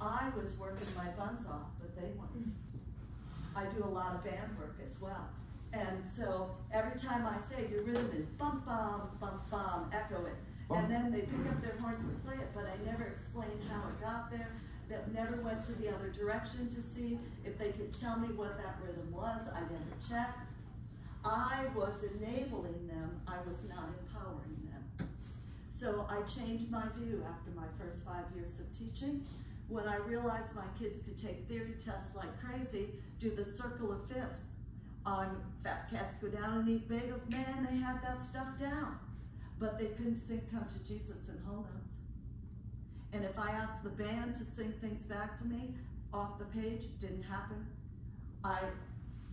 I was working my buns off, but they weren't. Mm. I do a lot of band work as well. And so every time I say your rhythm is bum bum bum bum, echo it. And then they pick up their horns and play it, but I never explained how it got there. That never went to the other direction to see if they could tell me what that rhythm was. I never checked. I was enabling them, I was not empowering them. So I changed my view after my first five years of teaching. When I realized my kids could take theory tests like crazy, do the circle of fifths. On fat cats go down and eat bagels, man, they had that stuff down. But they couldn't sing Come to Jesus in whole notes. And if I asked the band to sing things back to me off the page, didn't happen. I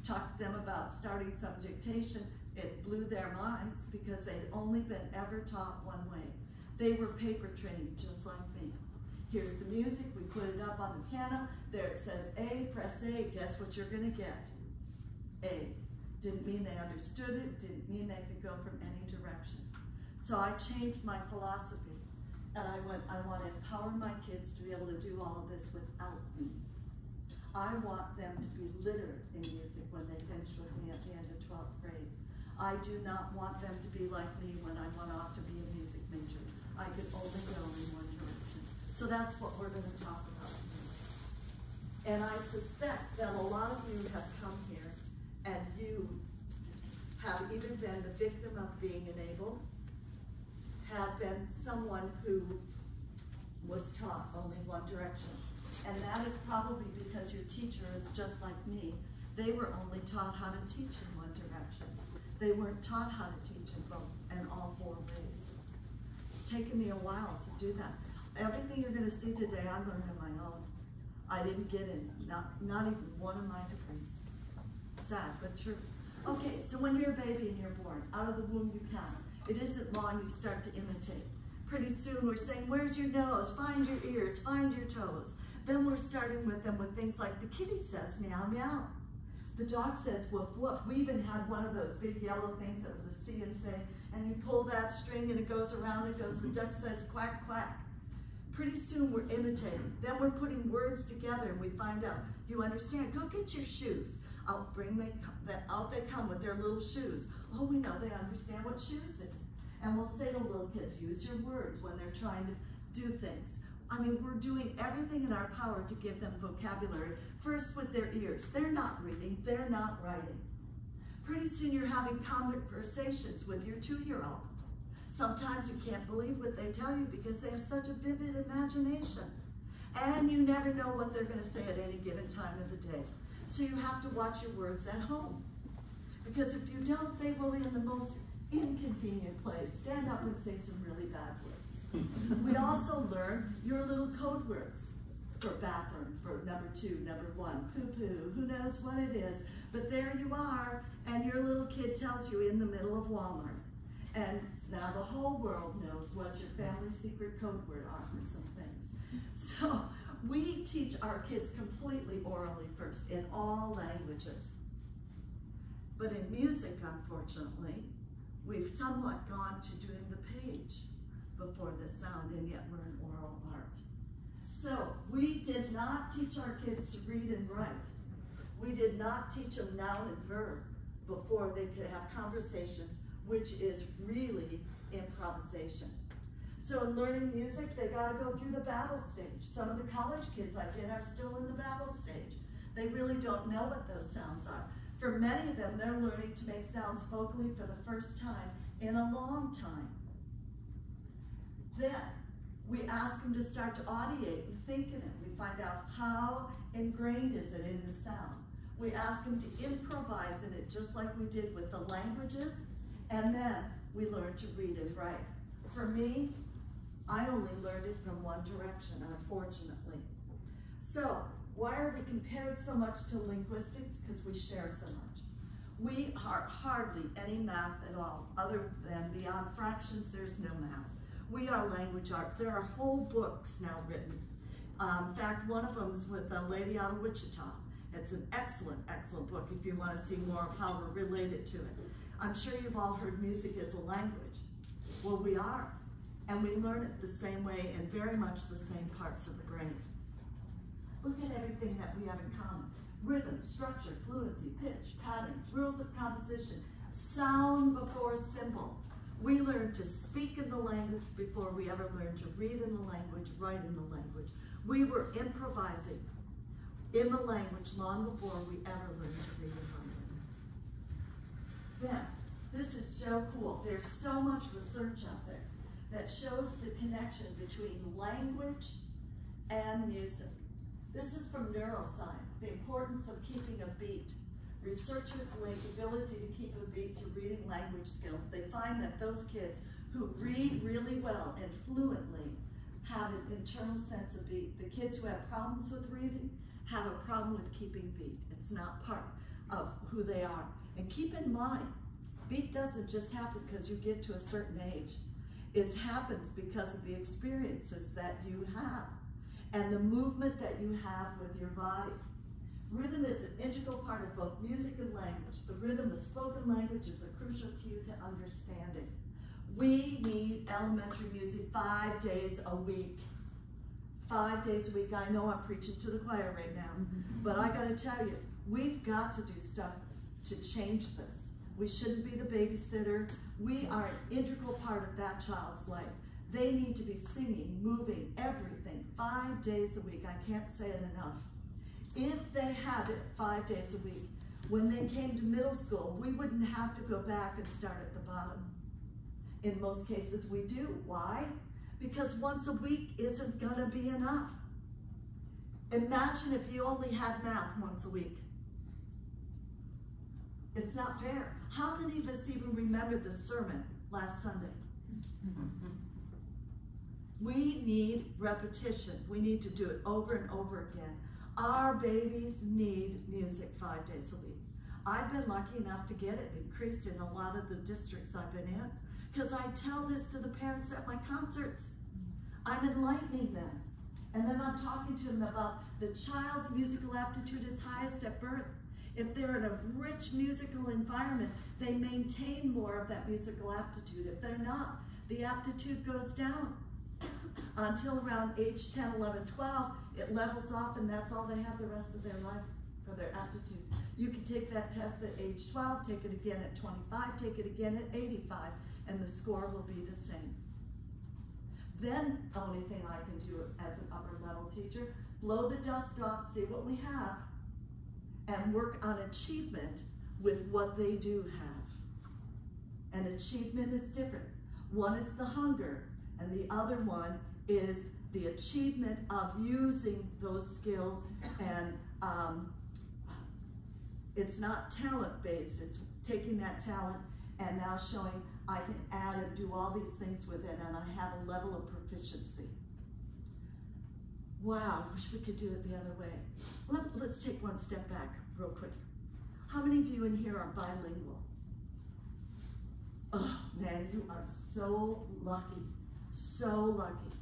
talked to them about starting some dictation. It blew their minds because they'd only been ever taught one way. They were paper trained just like me. Here's the music, we put it up on the piano. There it says A, press A, guess what you're gonna get? A. Didn't mean they understood it, didn't mean they could go from any direction. So I changed my philosophy and I went, I want to empower my kids to be able to do all of this without me. I want them to be literate in music when they finish with me at the end of 12th grade. I do not want them to be like me when I went off to be a music major. I could only go in one. So that's what we're going to talk about today. And I suspect that a lot of you have come here and you have either been the victim of being enabled have been someone who was taught only one direction. And that is probably because your teacher is just like me. They were only taught how to teach in one direction. They weren't taught how to teach in both and all four ways. It's taken me a while to do that. Everything you're going to see today, I learned on my own. I didn't get in, not, not even one of my degrees. Sad, but true. Okay, so when you're a baby and you're born, out of the womb you count. It isn't long you start to imitate. Pretty soon we're saying, where's your nose? Find your ears, find your toes. Then we're starting with them with things like the kitty says meow meow. The dog says woof woof. We even had one of those big yellow things that was a see and say, and you pull that string and it goes around, it goes, the duck says quack quack. Pretty soon we're imitating. Then we're putting words together and we find out, you understand, go get your shoes. I'll bring them, out they come with their little shoes. Oh, we know they understand what shoes is. And we'll say to little kids, use your words when they're trying to do things. I mean, we're doing everything in our power to give them vocabulary, first with their ears. They're not reading, they're not writing. Pretty soon you're having conversations with your two-year-old. Sometimes you can't believe what they tell you because they have such a vivid imagination. And you never know what they're gonna say at any given time of the day. So you have to watch your words at home. Because if you don't, they will, in the most inconvenient place, stand up and say some really bad words. we also learn your little code words for bathroom, for number two, number one, poo-poo, who knows what it is. But there you are, and your little kid tells you in the middle of Walmart. And now the whole world knows what your family secret code word are for some things. So we teach our kids completely orally first in all languages. But in music, unfortunately, we've somewhat gone to doing the page before the sound, and yet we're in oral art. So we did not teach our kids to read and write. We did not teach them noun and verb before they could have conversations, which is really improvisation. So in learning music, they gotta go through the babble stage. Some of the college kids I get are still in the babble stage. They really don't know what those sounds are. For many of them, they're learning to make sounds vocally for the first time in a long time. Then we ask them to start to audiate and think in it. We find out how ingrained is it in the sound. We ask them to improvise in it just like we did with the languages, and then we learn to read and write. For me, I only learned it from one direction, unfortunately. So why are we compared so much to linguistics? Because we share so much. We are hardly any math at all, other than beyond fractions, there's no math. We are language arts. There are whole books now written. Um, in fact, one of them is with a lady out of Wichita. It's an excellent, excellent book if you want to see more of how we're related to it. I'm sure you've all heard music as a language. Well, we are. And we learn it the same way in very much the same parts of the brain. Look at everything that we have in common. Rhythm, structure, fluency, pitch, patterns, rules of composition, sound before symbol. We learn to speak in the language before we ever learned to read in the language, write in the language. We were improvising in the language long before we ever learned to read and write. Then, this is so cool. There's so much research out there that shows the connection between language and music. This is from neuroscience, the importance of keeping a beat. Researchers link ability to keep a beat to reading language skills. They find that those kids who read really well and fluently have an internal sense of beat. The kids who have problems with reading have a problem with keeping beat. It's not part of who they are. And keep in mind, beat doesn't just happen because you get to a certain age. It happens because of the experiences that you have and the movement that you have with your body. Rhythm is an integral part of both music and language. The rhythm of spoken language is a crucial cue to understanding. We need elementary music five days a week. Five days a week. I know I'm preaching to the choir right now, mm-hmm. but I gotta tell you, we've got to do stuff to change this. We shouldn't be the babysitter. We are an integral part of that child's life. They need to be singing, moving, everything, five days a week. I can't say it enough. If they had it five days a week, when they came to middle school, we wouldn't have to go back and start at the bottom. In most cases, we do. Why? Because once a week isn't gonna be enough. Imagine if you only had math once a week. It's not fair. How many of us even remember the sermon last Sunday? We need repetition. We need to do it over and over again. Our babies need music five days a week. I've been lucky enough to get it increased in a lot of the districts I've been in because I tell this to the parents at my concerts. I'm enlightening them. And then I'm talking to them about the child's musical aptitude is highest at birth. If they're in a rich musical environment, they maintain more of that musical aptitude. If they're not, the aptitude goes down. Until around age 10, 11, 12, it levels off and that's all they have the rest of their life for their aptitude. You can take that test at age 12, take it again at 25, take it again at 85, and the score will be the same. Then, the only thing I can do as an upper level teacher, blow the dust off, see what we have, and work on achievement with what they do have. And achievement is different. One is the hunger, and the other one is the achievement of using those skills and um, it's not talent based, it's taking that talent and now showing I can add and do all these things with it and I have a level of proficiency. Wow, I wish we could do it the other way. Let, let's take one step back real quick. How many of you in here are bilingual? Oh man, you are so lucky, so lucky.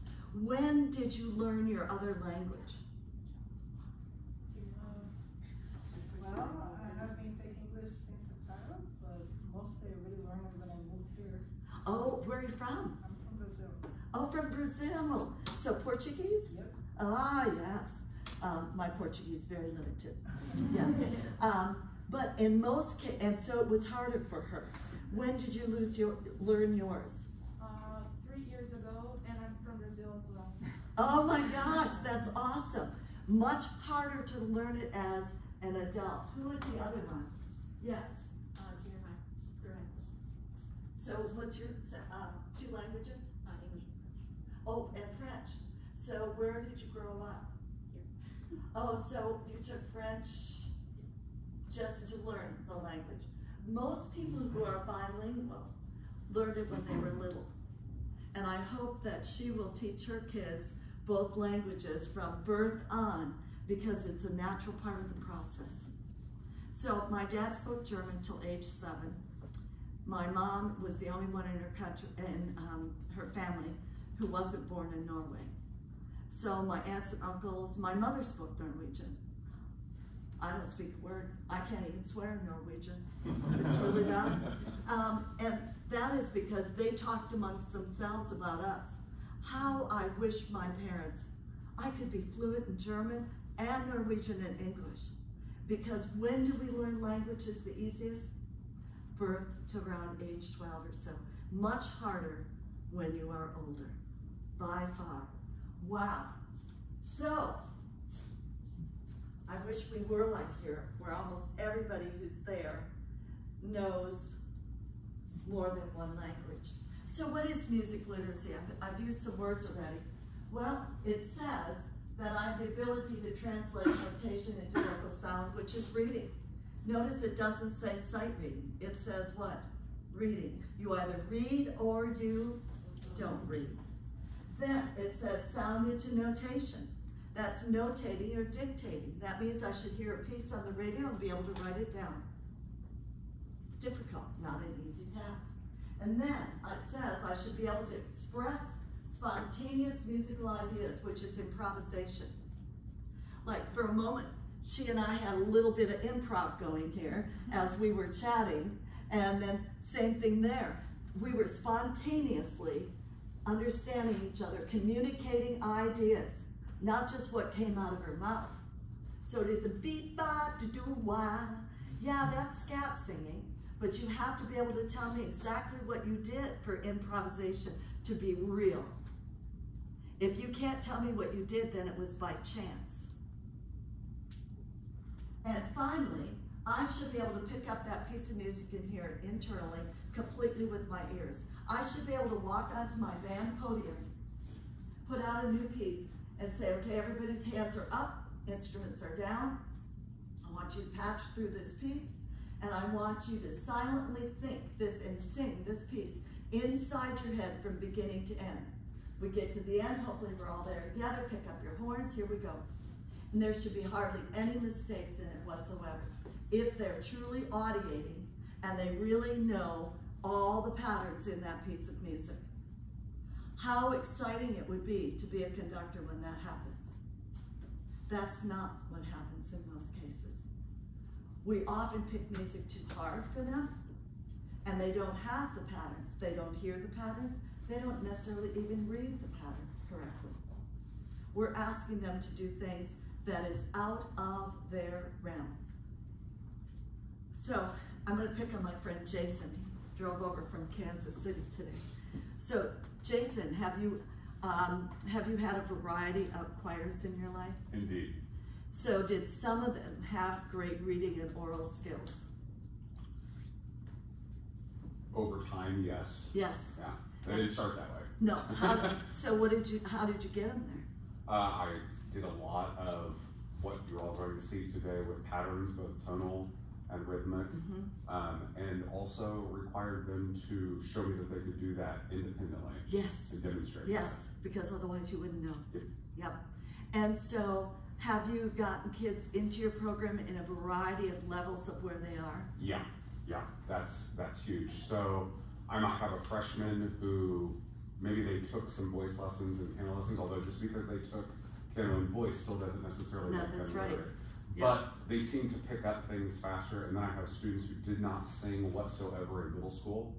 When did you learn your other language? Well, I have been taking English since a child, but mostly I really learned it when I moved here. Oh, where are you from? I'm from Brazil. Oh, from Brazil. So Portuguese? Yep. Ah, yes. Um, my Portuguese very limited. Yeah. Um, but in most cases, and so it was harder for her. When did you lose your learn yours? Uh, three years ago, and I'm from Brazil as well. Oh my gosh, that's awesome. Much harder to learn it as an adult. Who is the other one? Yes. Uh, junior high, through high school, So what's your uh, two languages? uh, English and French. Oh, and French. So where did you grow up? Here. Oh, so you took French just to learn the language. Most people who are bilingual learned it when they were little. And I hope that she will teach her kids both languages from birth on because it's a natural part of the process. So my dad spoke German till age seven. My mom was the only one in her country, in um, her family, who wasn't born in Norway. So my aunts and uncles, my mother spoke Norwegian. I don't speak a word. I can't even swear in Norwegian. It's really bad. Um, and that is because they talked amongst themselves about us. How I wish my parents, I could be fluent in German, and Norwegian and English. Because when do we learn languages the easiest? Birth to around age 12 or so. Much harder when you are older, by far. Wow. So, I wish we were like here, where almost everybody who's there knows more than one language. So what is music literacy? I've, I've used some words already. Well, it says that I have the ability to translate notation into vocal sound, which is reading. Notice it doesn't say sight reading. It says what? Reading. You either read or you don't read. Then it says sound into notation. That's notating or dictating. That means I should hear a piece on the radio and be able to write it down. Difficult, not an easy task. And then it says I should be able to express spontaneous musical ideas, which is improvisation. Like for a moment, she and I had a little bit of improv going here as we were chatting, and then same thing there. We were spontaneously understanding each other, communicating ideas, not just what came out of her mouth. So it is a beat bop to do wah. Yeah, that's scat singing, but you have to be able to tell me exactly what you did for improvisation to be real. If you can't tell me what you did, then it was by chance. And finally, I should be able to pick up that piece of music and hear it internally, completely with my ears. I should be able to walk onto my band podium, put out a new piece, and say, okay, everybody's hands are up, instruments are down. I want you to patch through this piece, and I want you to silently think this and sing this piece inside your head from beginning to end. We get to the end, hopefully we're all there together, pick up your horns, here we go. And there should be hardly any mistakes in it whatsoever. If they're truly audiating and they really know all the patterns in that piece of music. How exciting it would be to be a conductor when that happens. That's not what happens in most cases. We often pick music too hard for them, and they don't have the patterns. They don't hear the patterns. They don't necessarily even read the patterns correctly. We're asking them to do things that is out of their realm. So I'm going to pick on my friend Jason. Drove over from Kansas City today. So Jason, have you um, have you had a variety of choirs in your life? Indeed. So did some of them have great reading and oral skills? Over time, yes. Yes. Yeah. They didn't start that way. No. How, so what did you? How did you get them there? Uh, I did a lot of what you're all going to see today with patterns, both tonal and rhythmic, Mm-hmm. um, and also required them to show me that they could do that independently Yes. and demonstrate. Yes, because otherwise you wouldn't know. Yep. Yep. And so, have you gotten kids into your program in a variety of levels of where they are? Yeah, yeah, that's that's huge. So I might have a freshman who maybe they took some voice lessons and piano lessons, although just because they took piano and voice still doesn't necessarily No, make that's them right. literate. Yeah. But they seem to pick up things faster, and then I have students who did not sing whatsoever in middle school,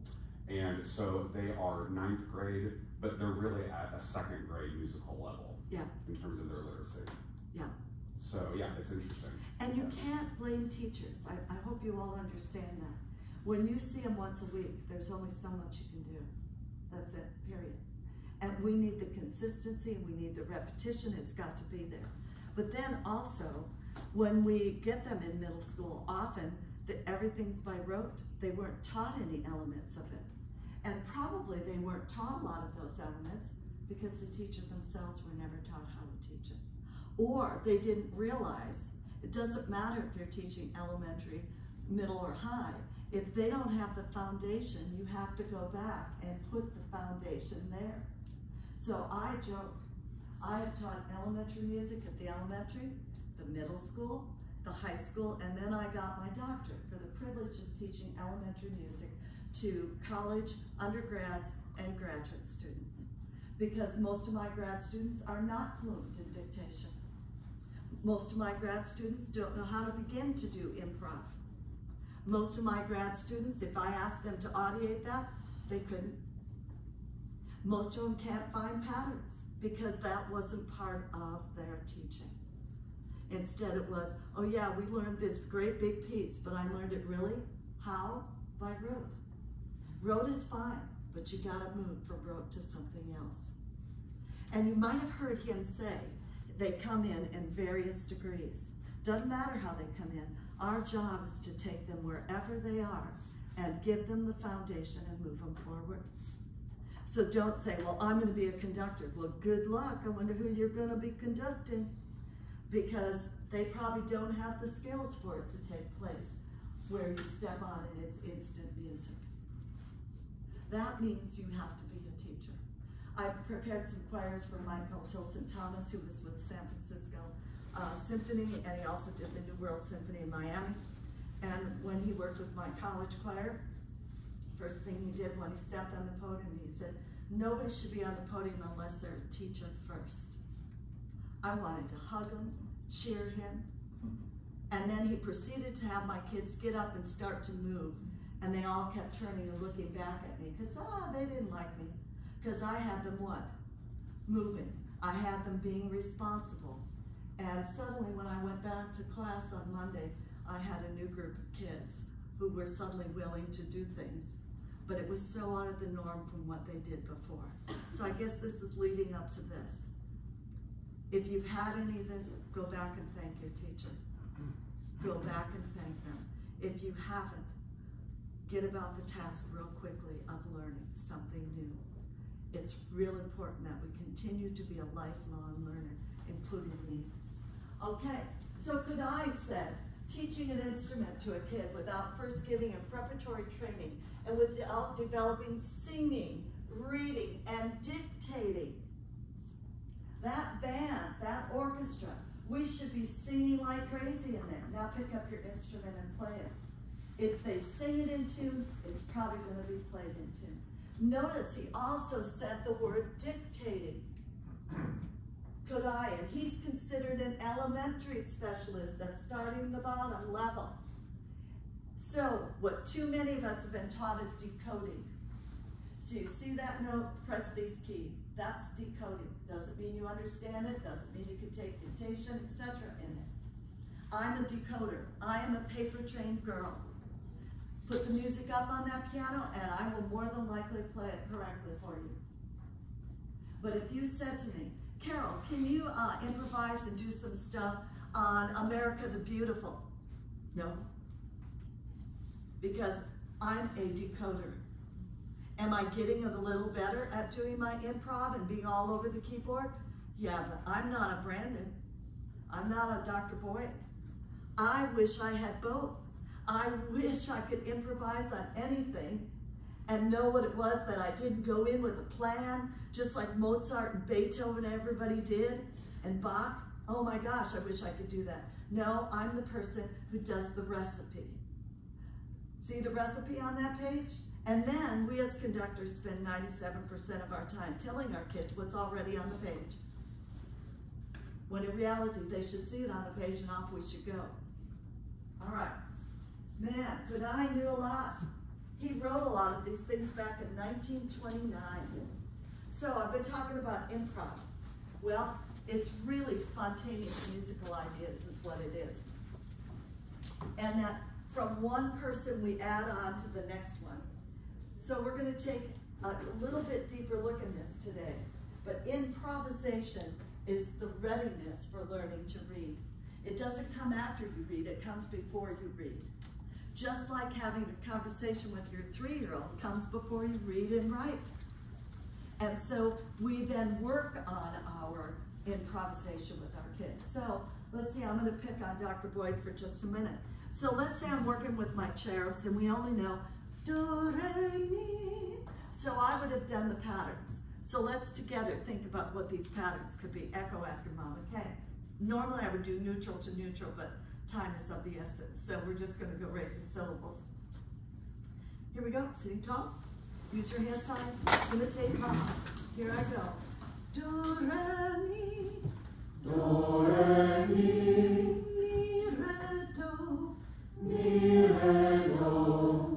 and so they are ninth grade, but they're really at a second grade musical level. Yeah. In terms of their literacy. Yeah. So yeah, it's interesting. And you Yeah. can't blame teachers. I, I hope you all understand that. When you see them once a week, there's only so much you can do. That's it, period. And we need the consistency and we need the repetition. It's got to be there. But then also, when we get them in middle school, often that everything's by rote. They weren't taught any elements of it. And probably they weren't taught a lot of those elements because the teacher themselves were never taught how to teach it. Or they didn't realize it doesn't matter if they're teaching elementary, middle, or high. If they don't have the foundation, you have to go back and put the foundation there. So I joke, I have taught elementary music at the elementary, the middle school, the high school, and then I got my doctorate for the privilege of teaching elementary music to college, undergrads, and graduate students. Because most of my grad students are not fluent in dictation. Most of my grad students don't know how to begin to do improv. Most of my grad students, if I asked them to audiate that, they couldn't. Most of them can't find patterns because that wasn't part of their teaching. Instead it was, oh yeah, we learned this great big piece, but I learned it really, how? By rote. Rote is fine, but you gotta move from rote to something else. And you might have heard him say, they come in in various degrees. Doesn't matter how they come in. Our job is to take them wherever they are and give them the foundation and move them forward. So don't say, well, I'm going to be a conductor. Well, good luck. I wonder who you're going to be conducting because they probably don't have the skills for it to take place where you step on and it's instant music. That means you have to be a teacher. I prepared some choirs for Michael Tilson Thomas, who was with San Francisco uh, Symphony, and he also did the New World Symphony in Miami. And when he worked with my college choir, first thing he did when he stepped on the podium, he said, nobody should be on the podium unless they're a teacher first. I wanted to hug him, cheer him, and then he proceeded to have my kids get up and start to move. And they all kept turning and looking back at me because, ah, oh, they didn't like me. Because I had them what? Moving. I had them being responsible. And suddenly when I went back to class on Monday, I had a new group of kids who were suddenly willing to do things. But it was so out of the norm from what they did before. So I guess this is leading up to this. If you've had any of this, go back and thank your teacher. Go back and thank them. If you haven't, get about the task real quickly of learning something new. It's real important that we continue to be a lifelong learner, including me. Okay, so Kodály said, teaching an instrument to a kid without first giving him preparatory training and without uh, developing singing, reading, and dictating. That band, that orchestra, we should be singing like crazy in there. Now pick up your instrument and play it. If they sing it in tune, it's probably going to be played in tune. Notice he also said the word dictating. Kodály, and he's considered an elementary specialist that's starting the bottom level. So what too many of us have been taught is decoding. So you see that note, press these keys. That's decoding. Doesn't mean you understand it, doesn't mean you can take dictation, etc. in it. I'm a decoder. I am a paper trained girl. Put the music up on that piano and I will more than likely play it correctly for you. But if you said to me, Carol, can you uh, improvise and do some stuff on America the Beautiful? No. Because I'm a decoder. Am I getting a little better at doing my improv and being all over the keyboard? Yeah, but I'm not a Brandon. I'm not a Dr. Boyd. I wish I had both. I wish I could improvise on anything and know what it was that I didn't go in with a plan, just like Mozart and Beethoven everybody did, and Bach. Oh my gosh, I wish I could do that. No, I'm the person who does the recipe. See the recipe on that page? And then we as conductors spend 97% of our time telling our kids what's already on the page. When in reality, they should see it on the page and off we should go. All right. Man, but I knew a lot. He wrote a lot of these things back in 1929. So I've been talking about improv. Well, it's really spontaneous musical ideas is what it is. And that from one person we add on to the next one. So we're going to take a little bit deeper look in this today. But improvisation is the readiness for learning to read. It doesn't come after you read, it comes before you read. Just like having a conversation with your three-year-old comes before you read and write. And so we then work on our improvisation with our kids. So let's see, I'm gonna pick on Dr. Boyd for just a minute. So let's say I'm working with my cherubs and we only know do, re, mi. So I would have done the patterns. So let's together think about what these patterns could be. Echo after Mama K. Normally I would do neutral to neutral, but time is of the essence. So we're just gonna go right to syllables. Here we go, sitting tall. Use your hand signs, imitate mama. Here I go. Do, re, mi. Do, re, mi. Mi, re, do. Mi, re, do. Do,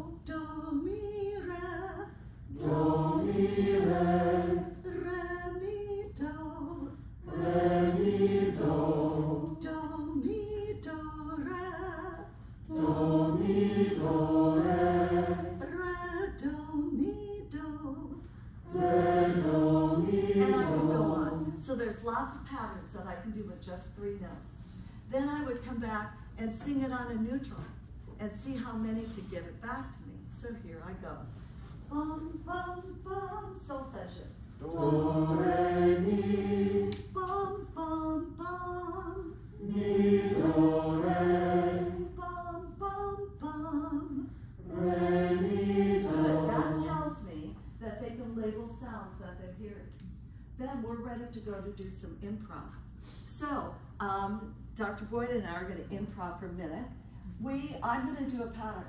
and sing it on a neutral and see how many could give it back to me. So here I go. Bum, bum, bum, solfeggio. Do, re, mi, Bum, bum, bum. mi, do, re, Bum, bum, bum. re, mi, Good, that tells me that they can label sounds that they're hearing. Then we're ready to go to do some improv. So, um, Dr. Boyd and I are gonna improv for a minute. We, I'm gonna do a pattern.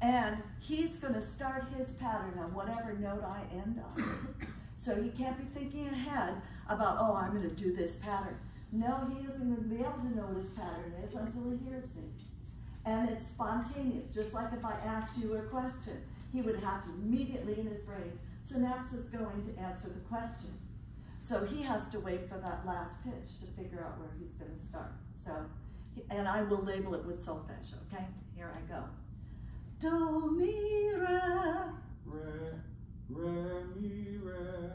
And he's gonna start his pattern on whatever note I end on. So he can't be thinking ahead about, oh, I'm gonna do this pattern. No, he isn't gonna be able to know what his pattern is until he hears me. And it's spontaneous, just like if I asked you a question, he would have to immediately in his brain, synapses going to answer the question. So he has to wait for that last pitch to figure out where he's gonna start. So, and I will label it with solfeggio, okay? Here I go. Do, mi, re, Re, re, mi, re,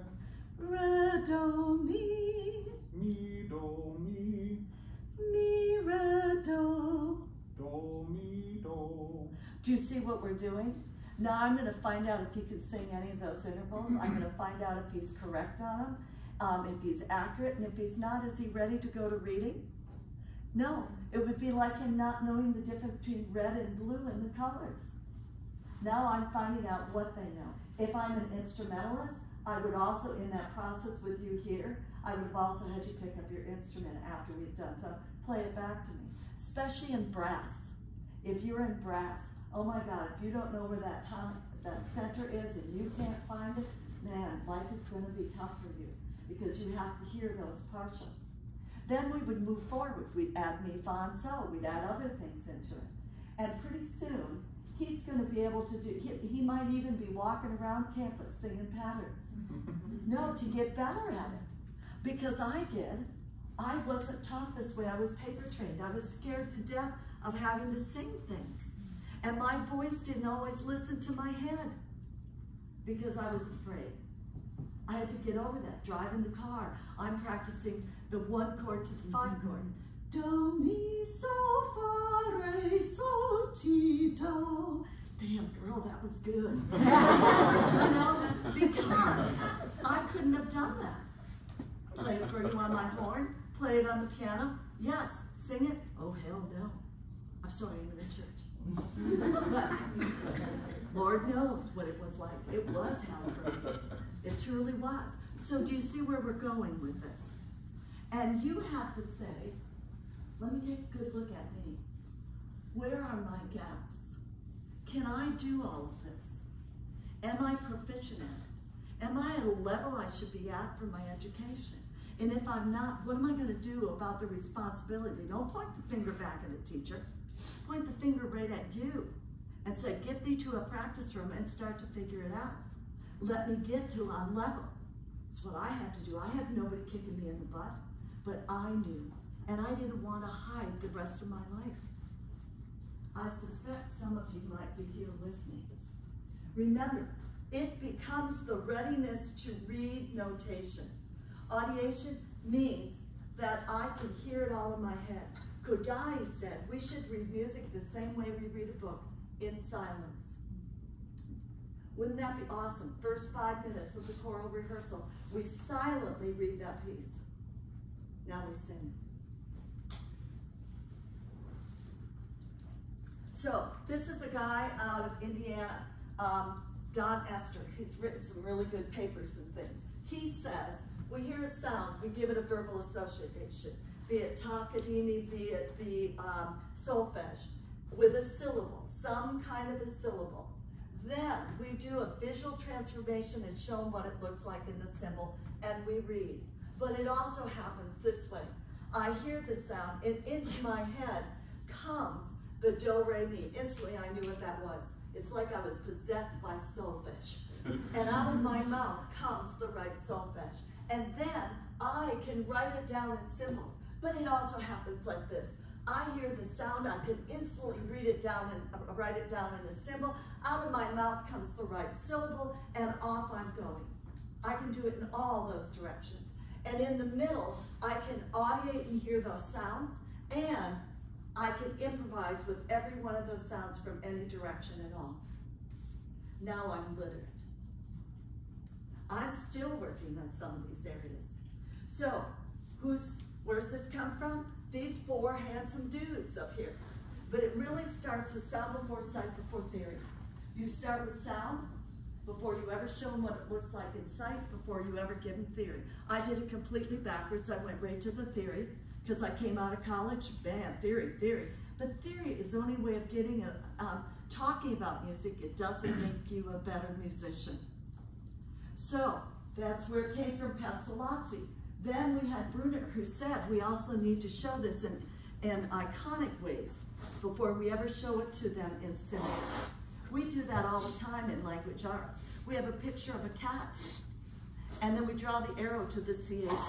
re, do, mi, mi, do, mi, mi, re, do. do, mi, do. Do you see what we're doing? Now I'm gonna find out if he can sing any of those intervals. I'm gonna find out if he's correct on them, um, if he's accurate, and if he's not, is he ready to go to reading? No, it would be like him not knowing the difference between red and blue in the colors. Now I'm finding out what they know. If I'm an instrumentalist, I would also, in that process with you here, I would have also had you pick up your instrument after we've done some. Play it back to me, especially in brass. If you're in brass, oh my God, if you don't know where that that center is and you can't find it, man, life is gonna be tough for you because you have to hear those partials. Then we would move forward. We'd add mi, fa, and so. We'd add other things into it. And pretty soon, he's going to be able to do, he, he might even be walking around campus singing patterns. No, to get better at it. Because I did. I wasn't taught this way. I was paper trained. I was scared to death of having to sing things. And my voice didn't always listen to my head because I was afraid. I had to get over that. Driving the car, I'm practicing the one chord to the five mm-hmm. chord. Do, mi, so, fa, re, so, ti, do. Damn, girl, that was good. you know, because I couldn't have done that. Play it for you on my horn, play it on the piano. Yes, sing it. Oh, hell no. I'm sorry, I'm in church. But Lord knows what it was like. It was hell for me. It truly was. So do you see where we're going with this? And you have to say, let me take a good look at me. Where are my gaps? Can I do all of this? Am I proficient at it? Am I at a level I should be at for my education? And if I'm not, what am I going to do about the responsibility? Don't point the finger back at a teacher. Point the finger right at you and say, get thee to a practice room and start to figure it out. Let me get to a level. It's what I had to do. I had nobody kicking me in the butt, but I knew. And I didn't want to hide the rest of my life. I suspect some of you might be here with me. Remember, it becomes the readiness to read notation. Audiation means that I can hear it all in my head. Kodály said we should read music the same way we read a book, in silence. Wouldn't that be awesome? First five minutes of the choral rehearsal, we silently read that piece. Now we sing. So this is a guy out of Indiana, um, Don Ester. He's written some really good papers and things. He says, we hear a sound, we give it a verbal association, be it takadimi, be it be um, solfege, with a syllable, some kind of a syllable. Then we do a visual transformation and show them what it looks like in the symbol, and we read. But it also happens this way. I hear the sound, and into my head comes the do, re, mi. Instantly I knew what that was. It's like I was possessed by solfege. and out of my mouth comes the right solfege. And then I can write it down in symbols. But it also happens like this. I hear the sound, I can instantly read it down and uh, write it down in a symbol. Out of my mouth comes the right syllable, and off I'm going. I can do it in all those directions. And in the middle, I can audiate and hear those sounds, and I can improvise with every one of those sounds from any direction at all. Now I'm literate. I'm still working on some of these areas. So, who's, where's this come from? These four handsome dudes up here. But it really starts with sound before sight before theory. You start with sound before you ever show them what it looks like in sight, before you ever give them theory. I did it completely backwards. I went right to the theory because I came out of college, bam, theory, theory. But theory is the only way of getting a, um, talking about music. It doesn't make you a better musician. So that's where it came from Pestalozzi. Then we had Bruner who said we also need to show this in, in iconic ways before we ever show it to them in symbols. We do that all the time in language arts. We have a picture of a cat, and then we draw the arrow to the CAT.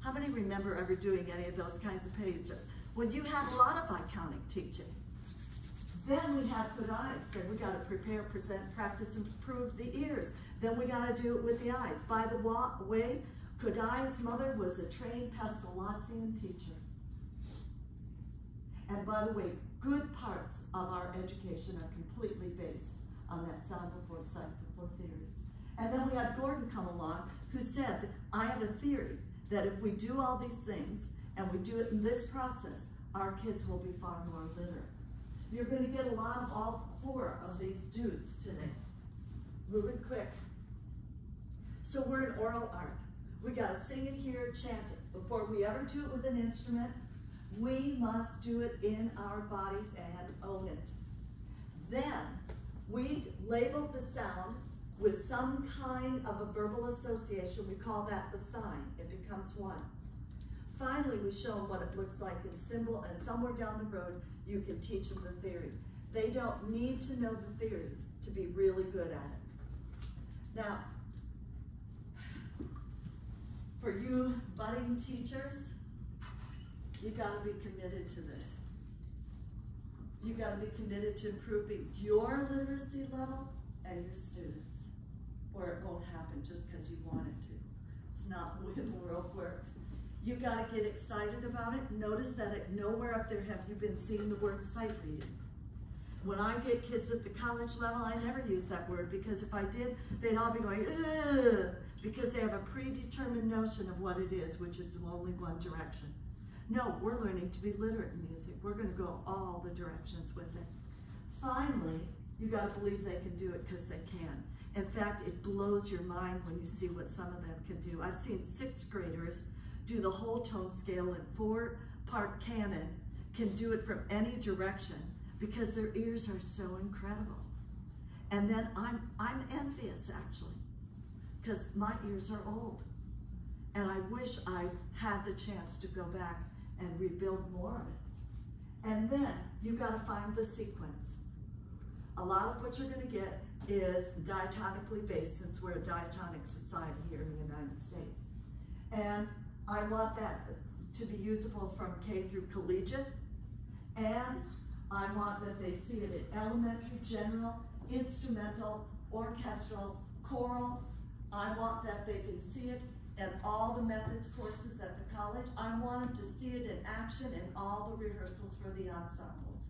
How many remember ever doing any of those kinds of pages? Well, you had a lot of iconic teaching. Then we had Kodály, so we got to prepare, present, practice, and improve the ears. Then we got to do it with the eyes. By the way, Kodály's mother was a trained Pestalozzian teacher. And by the way, good parts of our education are completely based on that sound before sight before theory. And then we had Gordon come along who said, I have a theory that if we do all these things and we do it in this process, our kids will be far more literate. You're going to get a lot of all four of these dudes today. Moving quick. So we're in oral art. We got to sing it here, chant it. Before we ever do it with an instrument, we must do it in our bodies and own it. Then we labeled the sound with some kind of a verbal association. We call that the sign. It becomes one. Finally, we show them what it looks like in symbol, and somewhere down the road, you can teach them the theory. They don't need to know the theory to be really good at it. Now, for you budding teachers, you gotta be committed to this. You gotta be committed to improving your literacy level and your students, or it won't happen just because you want it to. It's not the way the world works. You gotta get excited about it. Notice that at nowhere up there have you been seeing the word sight reading. When I get kids at the college level, I never use that word because if I did, they'd all be going, ugh, because they have a predetermined notion of what it is, which is only one direction. No, we're learning to be literate in music. We're going to go all the directions with it. Finally, you got to believe they can do it because they can. In fact, it blows your mind when you see what some of them can do. I've seen sixth graders do the whole tone scale in four part canon, can do it from any direction because their ears are so incredible. And then I'm, I'm envious actually because my ears are old. And I wish I had the chance to go back and rebuild more of it. And then you gotta find the sequence. A lot of what you're gonna get is diatonically based since we're a diatonic society here in the United States. And I want that to be usable from K through collegiate. And I want that they see it in elementary, general, instrumental, orchestral, choral. I want that they can see it in all the methods courses at the college. I want them to see it in action in all the rehearsals for the ensembles.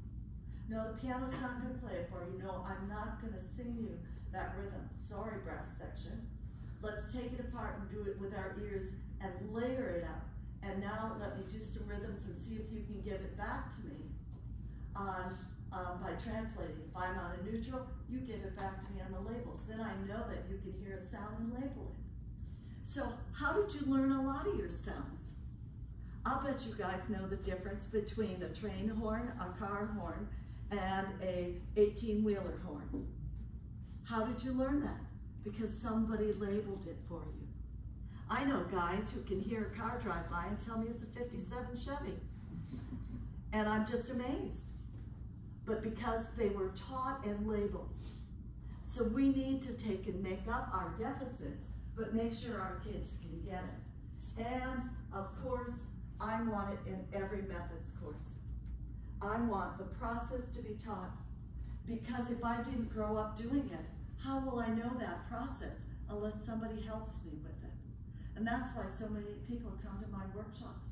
No, the piano's not gonna play it for you. No, I'm not gonna sing you that rhythm. Sorry, brass section. Let's take it apart and do it with our ears and layer it out. And now let me do some rhythms and see if you can give it back to me on um, by translating. If I'm on a neutral, you give it back to me on the labels. Then I know that you can hear a sound and label it. So how did you learn a lot of your sounds? I'll bet you guys know the difference between a train horn, a car horn, and a 18-wheeler horn. How did you learn that? Because somebody labeled it for you. I know guys who can hear a car drive by and tell me it's a 57 Chevy. And I'm just amazed. But because they were taught and labeled. So we need to take and make up our deficits, but make sure our kids can get it. And of course, I want it in every methods course. I want the process to be taught because if I didn't grow up doing it, how will I know that process unless somebody helps me with it? And that's why so many people come to my workshops,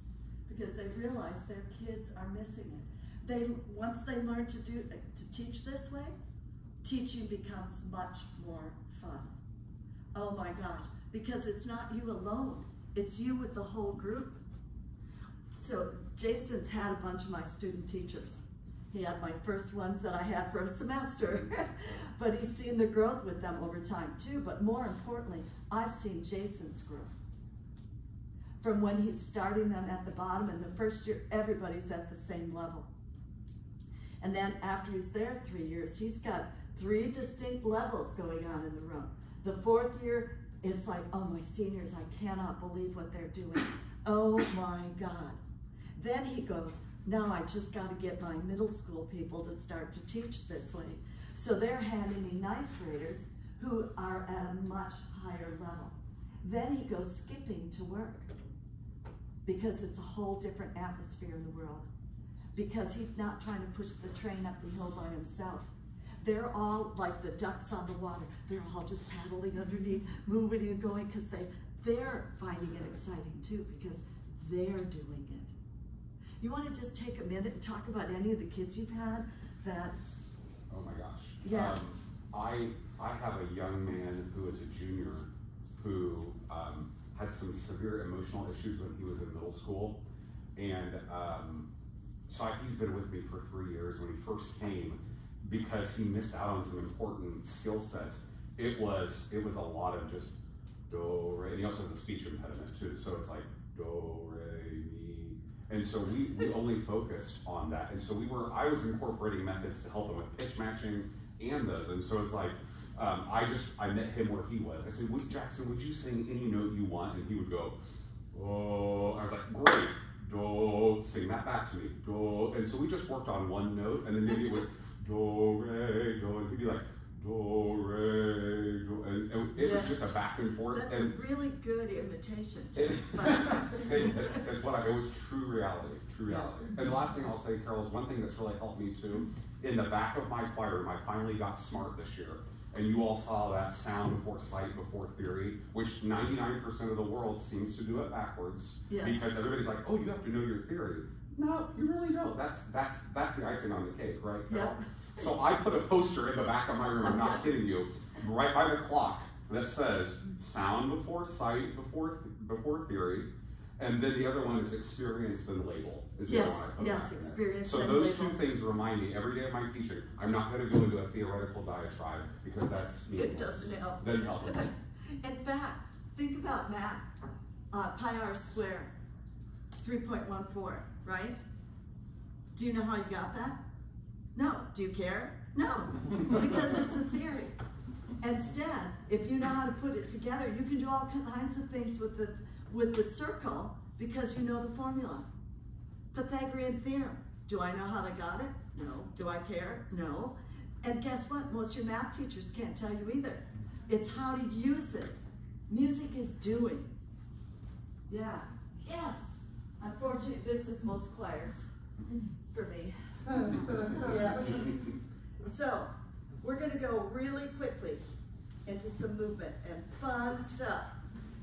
because they realize their kids are missing it. They, once they learn to do, to teach this way, teaching becomes much more fun. Oh my gosh, because it's not you alone, it's you with the whole group. So Jason's had a bunch of my student teachers. He had my first ones that I had for a semester, but he's seen the growth with them over time too. But more importantly, I've seen Jason's growth. From when he's starting them at the bottom and the first year, everybody's at the same level. And then after he's there three years, he's got three distinct levels going on in the room. The fourth year, it's like, oh, my seniors, I cannot believe what they're doing. Oh my God. Then he goes, now I just got to get my middle school people to start to teach this way. So they're handing me ninth graders who are at a much higher level. Then he goes skipping to work because it's a whole different atmosphere in the world. Because he's not trying to push the train up the hill by himself. They're all like the ducks on the water. They're all just paddling underneath, moving and going because they, they're finding it exciting too because they're doing it. You want to just take a minute and talk about any of the kids you've had that? Oh my gosh. Yeah. Um, I I have a young man who is a junior who um, had some severe emotional issues when he was in middle school, and um, he's been with me for three years. When he first came, because he missed out on some important skill sets, it was it was a lot of just do re. And he also has a speech impediment too, so it's like do re mi, and so we we only focused on that. And so we were I was incorporating methods to help him with pitch matching and those. And so it's like um, I just I met him where he was. I said, would, Jackson, would you sing any note you want? And he would go, oh. I was like, great. Do, sing that back to me. Do. And so we just worked on one note, and then maybe it was do, re, do, and he'd be like, do, re, do. And, and it was just a back and forth. That's and a really good imitation. it, too. it's, it's what I, it was true reality, true reality. And the last thing I'll say, Carol, is one thing that's really helped me too. In the back of my choir room, I finally got smart this year, and you all saw that sound before sight before theory, which 99% of the world seems to do it backwards Yes. because everybody's like, oh, you have to know your theory. No, you really don't. That's that's that's the icing on the cake, right? Yep. So I put a poster in the back of my room. I'm not kidding you, right by the clock that says sound before sight before before theory, and then the other one is experience then label. Is Yes, other one I put yes, back in there. experience So those label. two things remind me every day of my teaching. I'm not going to go into a theoretical diatribe because that's It doesn't help. Doesn't help. In fact, think about math. Uh, pi r squared, 3.14, right? Do you know how you got that? No. Do you care? No, because it's a theory. Instead, if you know how to put it together, you can do all kinds of things with the, with the circle because you know the formula. Pythagorean theorem. Do I know how they got it? No. Do I care? No. And guess what? Most of your math teachers can't tell you either. It's how to use it. Music is doing. Yeah. Yes. Unfortunately, this is most choirs for me. Yeah. So, we're gonna go really quickly into some movement and fun stuff.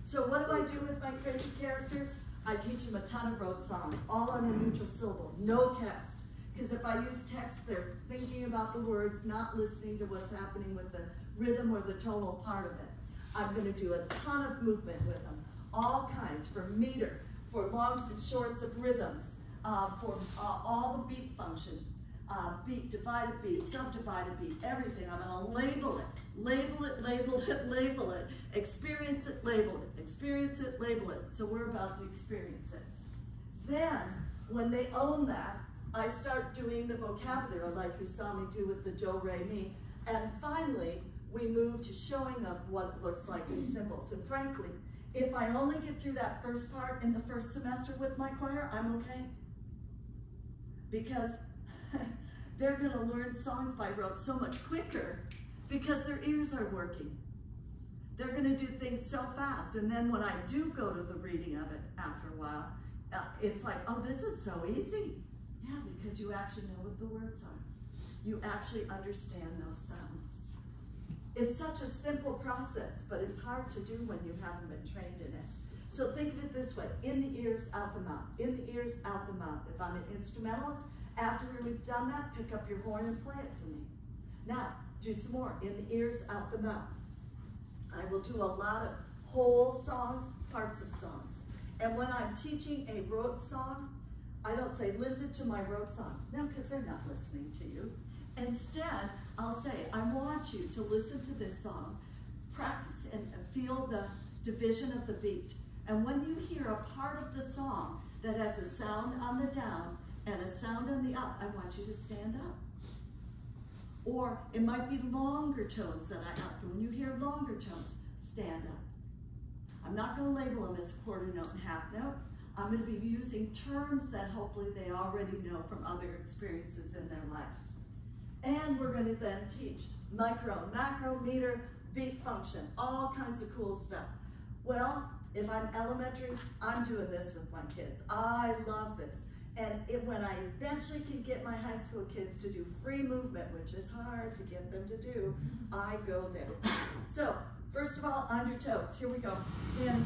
So what do I do with my crazy characters? I teach them a ton of road songs, all on a neutral syllable, no text. Because if I use text, they're thinking about the words, not listening to what's happening with the rhythm or the tonal part of it. I'm gonna do a ton of movement with them, all kinds, for meter, for longs and shorts of rhythms, uh, for uh, all the beat functions, uh, beat, divided beat, subdivided beat, everything. I'm gonna label it, label it, label it, label it, experience it, label it, experience it, label it. So we're about to experience it. Then, when they own that, I start doing the vocabulary like you saw me do with the do, re, mi. And finally, we move to showing them what it looks like in symbols. And frankly, if I only get through that first part in the first semester with my choir, I'm okay. Because they're gonna learn songs by rote so much quicker because their ears are working. They're gonna do things so fast. And then when I do go to the reading of it after a while, uh, it's like, oh, this is so easy. Yeah, because you actually know what the words are. You actually understand those sounds. It's such a simple process, but it's hard to do when you haven't been trained in it. So think of it this way, in the ears, out the mouth, in the ears, out the mouth. If I'm an instrumentalist, after we've done that, pick up your horn and play it to me. Now, do some more, in the ears, out the mouth. I will do a lot of whole songs, parts of songs. And when I'm teaching a rote song, I don't say, listen to my rote song. No, because they're not listening to you. Instead, I'll say, I want you to listen to this song, practice and feel the division of the beat. And when you hear a part of the song that has a sound on the down and a sound on the up, I want you to stand up. Or it might be longer tones that I ask you. When you hear longer tones, stand up. I'm not going to label them as quarter note and half note. I'm going to be using terms that hopefully they already know from other experiences in their life. And we're going to then teach micro, macro, meter, beat function, all kinds of cool stuff. Well, if I'm elementary, I'm doing this with my kids. I love this. And it, when I eventually can get my high school kids to do free movement, which is hard to get them to do, mm-hmm. I go there. So, first of all, on your toes. Here we go. Stand.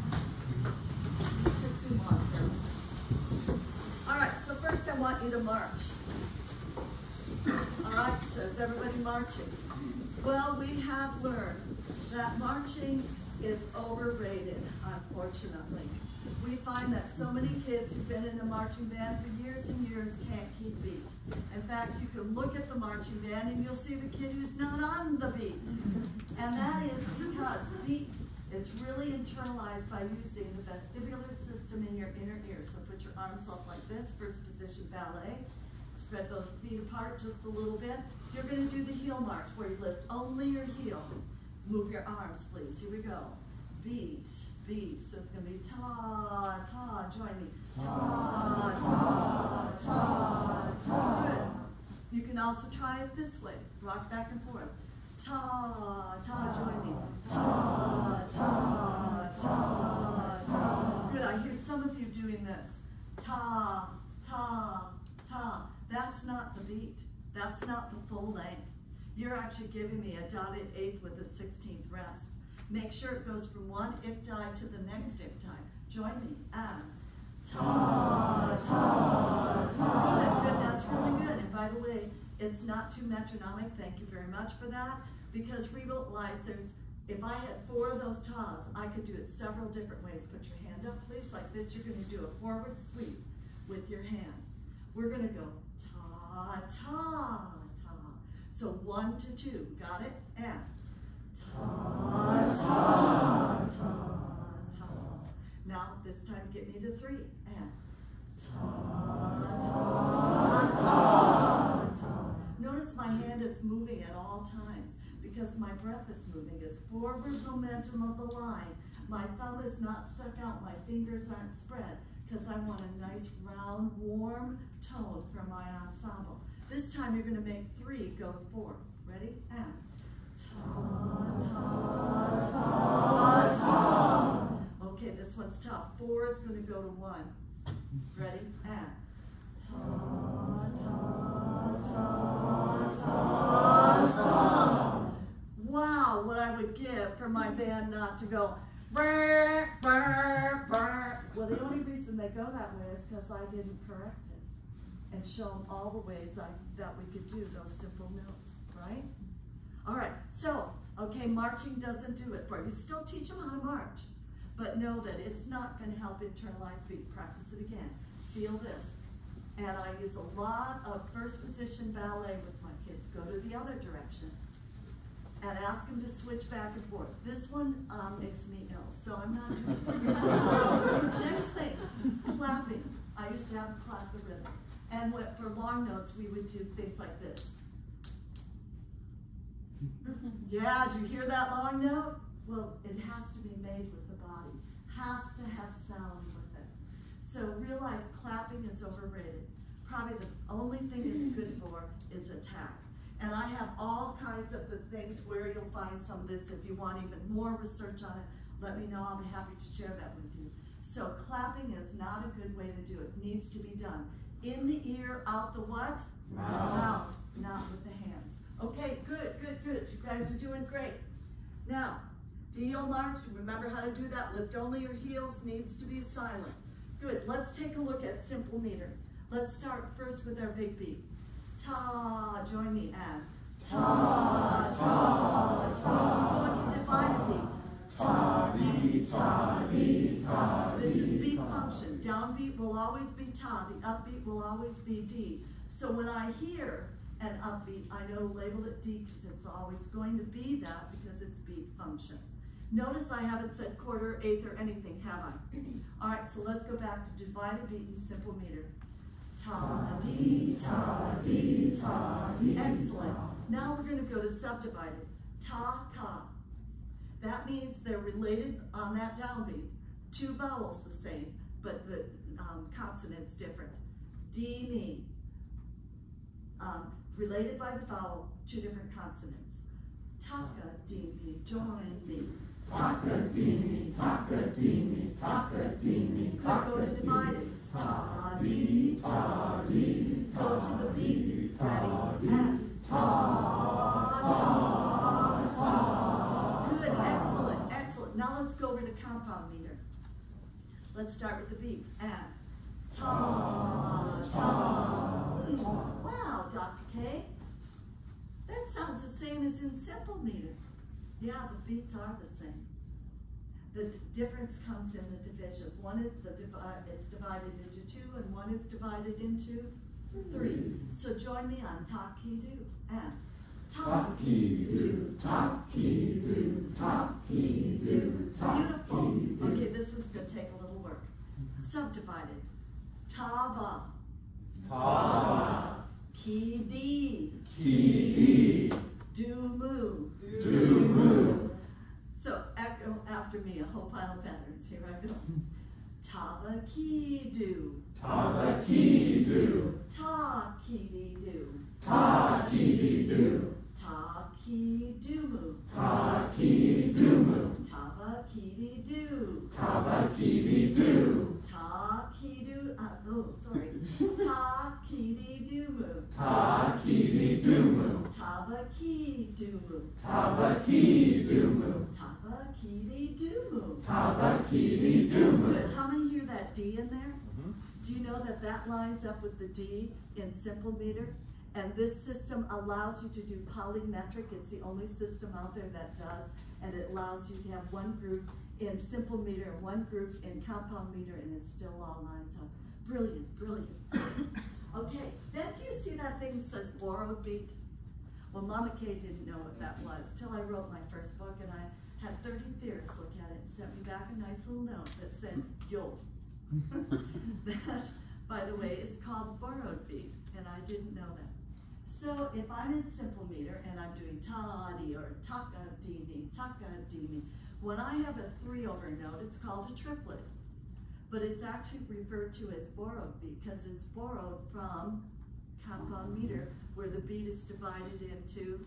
Took too long here. All right, so first I want you to march. All right, so is everybody marching? Well, we have learned that marching is overrated, unfortunately. We find that so many kids who've been in a marching band for years and years can't keep beat. In fact, you can look at the marching band and you'll see the kid who's not on the beat. And that is because beat is really internalized by using the vestibular system in your inner ear. So put your arms up like this, first position ballet. Spread those feet apart just a little bit. You're gonna do the heel march where you lift only your heel. Move your arms, please. Here we go. Beat, So it's gonna be ta, ta. Join me. Ta, ta, ta, ta. Good. You can also try it this way. Rock back and forth. Ta, ta. Join me. Ta, ta, ta, ta. Good. I hear some of you doing this. Ta, ta, ta. That's not the beat. That's not the full length. You're actually giving me a dotted eighth with a 16th rest. Make sure it goes from one icti to the next icti. Join me. And ta, ta, ta. Good, good. That's really good. And by the way, it's not too metronomic. Thank you very much for that. Because we realize there's, if I had four of those tas, I could do it several different ways. Put your hand up, please, like this. You're going to do a forward sweep with your hand. We're going to go ta, ta, ta. So one to two, got it? And ta, ta, ta, ta. Now this time get me to three. And ta, ta, ta, ta. Notice my hand is moving at all times because my breath is moving. It's forward momentum of the line. My thumb is not stuck out. My fingers aren't spread because I want a nice round, warm tone for my ensemble. This time you're going to make three go four. Ready? And Okay, this one's tough. Four is going to go to one. Ready? And. Wow, what I would give for my band not to go. Well, the only reason they go that way is because I didn't correct it and show them all the ways I, that we could do those simple notes, right? All right, so, okay, marching doesn't do it for you. Still teach them how to march, but know that it's not going to help internalize beat. Practice it again. Feel this. And I use a lot of first position ballet with my kids. Go to the other direction and ask them to switch back and forth. This one um, makes me ill, so I'm not doing it. Next thing, clapping. I used to have to clap the rhythm. And what, for long notes, we would do things like this. Yeah, do you hear that long note? Well, it has to be made with the body. Has to have sound with it. So realize clapping is overrated. Probably the only thing it's good for is attack. And I have all kinds of the things where you'll find some of this. If you want even more research on it, let me know. I'll be happy to share that with you. So clapping is not a good way to do it. it needs to be done. In the ear, out the what? Mouth. Mouth, not with the hands. Okay, good, good, good. You guys are doing great. Now, the Heel march, remember how to do that. Lift only your heels, needs to be silent. Good, let's take a look at simple meter. Let's start first with our big beat. Ta, join me and ta, ta, ta. Going to divided beat. Ta, dee, ta, dee, ta. This is beat function. Downbeat will always be ta, the upbeat will always be D. So when I hear an upbeat, I know to label it D because it's always going to be that because it's beat function. Notice I haven't said quarter, eighth, or anything, have I? All right, so let's go back to divided beat in simple meter. Ta, dee, ta, dee, ta, dee. Excellent. Now we're gonna go to subdivided. Ta, ka. That means they're related on that downbeat. Two vowels the same, but the um, consonant's different. D, me. Um, related by the vowel, two different consonants. Taka, D, me, join me. Taka, D, me, taka, D, me, taka, D, me. Could go to divided. Ta, dee, ta, dee. Go to the beat. Ready? And ta, ta, ta. Good, excellent, excellent. Now let's go over to compound meter. Let's start with the beat. And ta, ta. Wow, K. That sounds the same as in simple meter. Yeah, the beats are the same. The difference comes in the division. One is the divide, it's divided into two, and one is divided into three. So join me on ta, ki, do, and ta, ki, do, ta, ki, do, ta, ki, do, Beautiful. Okay, this one's gonna take a little work. Mm-hmm. Subdivided. Tava, Ta, ki, di, ki, di, do, mu. do, mu. So echo after me, a whole pile of patterns. Here I go. Tava ki do, Ta, ki, do, ta ki do, ta, ki, do, ta ki do mu, ta, ki, do, mu. tava ki do, Ta, ki, do, ta ki do. Uh, oh, sorry. Ta ki do mu, ta, ki, do, mu. tava ki do mu, Ta, ki, do, mu. tava ki do mu. Ta, ki, do, mu. Good. How many hear that D in there? Mm-hmm. Do you know that that lines up with the D in simple meter? And this system allows you to do polymetric. It's the only system out there that does. And it allows you to have one group in simple meter and one group in compound meter and it still all lines up. Brilliant, brilliant. Okay, then do you see that thing that says borrowed beat? Well, Mama Kay didn't know what that mm-hmm. was till I wrote my first book and I had 30 theorists look at it and sent me back a nice little note that said, yo. that, by the way, is called borrowed beat, and I didn't know that. So if I'm in simple meter and I'm doing ta-di or taka-di-mi, taka-di-mi, when I have a three over note, it's called a triplet. But it's actually referred to as borrowed beat because it's borrowed from compound meter where the beat is divided into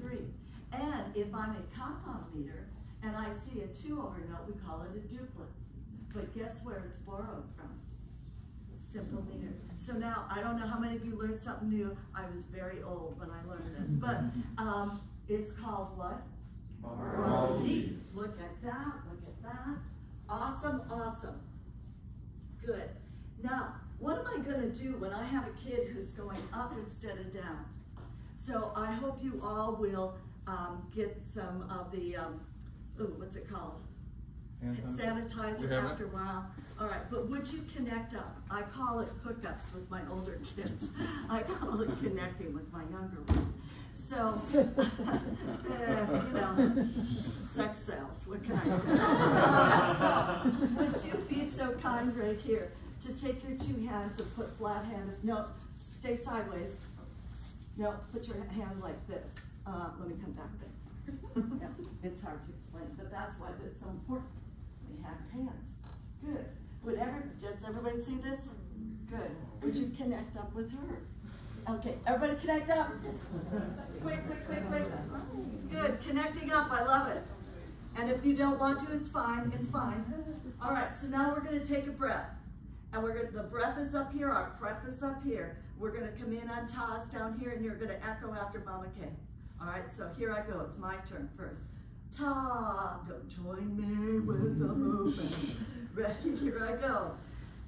three. And if I'm in compound meter and I see a two over note, we call it a duplet. But guess where it's borrowed from? Simple meter. So now, I don't know how many of you learned something new. I was very old when I learned this, but um, it's called what? Borrowed beats. Look at that, look at that. Awesome, awesome. Good. Now, what am I gonna do when I have a kid who's going up instead of down? So I hope you all will um, get some of the, um, ooh, what's it called? Sanitizer We have it. after a while. All right, but would you connect up? I call it hookups with my older kids. I call it connecting with my younger ones. So, eh, you know, sex sales, what can I say? So, Would you be so kind right here to take your two hands and put flat hand, no, stay sideways. No, put your hand like this. Uh, let me come back there. Yeah, It's hard to explain, but that's why this is so important. We have hands. Good. Would ever, does everybody see this? Good. Would you connect up with her? Okay, everybody connect up. Quick, quick, quick, quick. Good, connecting up, I love it. And if you don't want to, it's fine, it's fine. All right, so now we're gonna take a breath. And we're gonna, the breath is up here, our prep is up here. We're gonna come in on Taz down here and you're gonna echo after Mama K. All right, so here I go, it's my turn first. Ta. Don't join me with the movement. Ready? Here I go.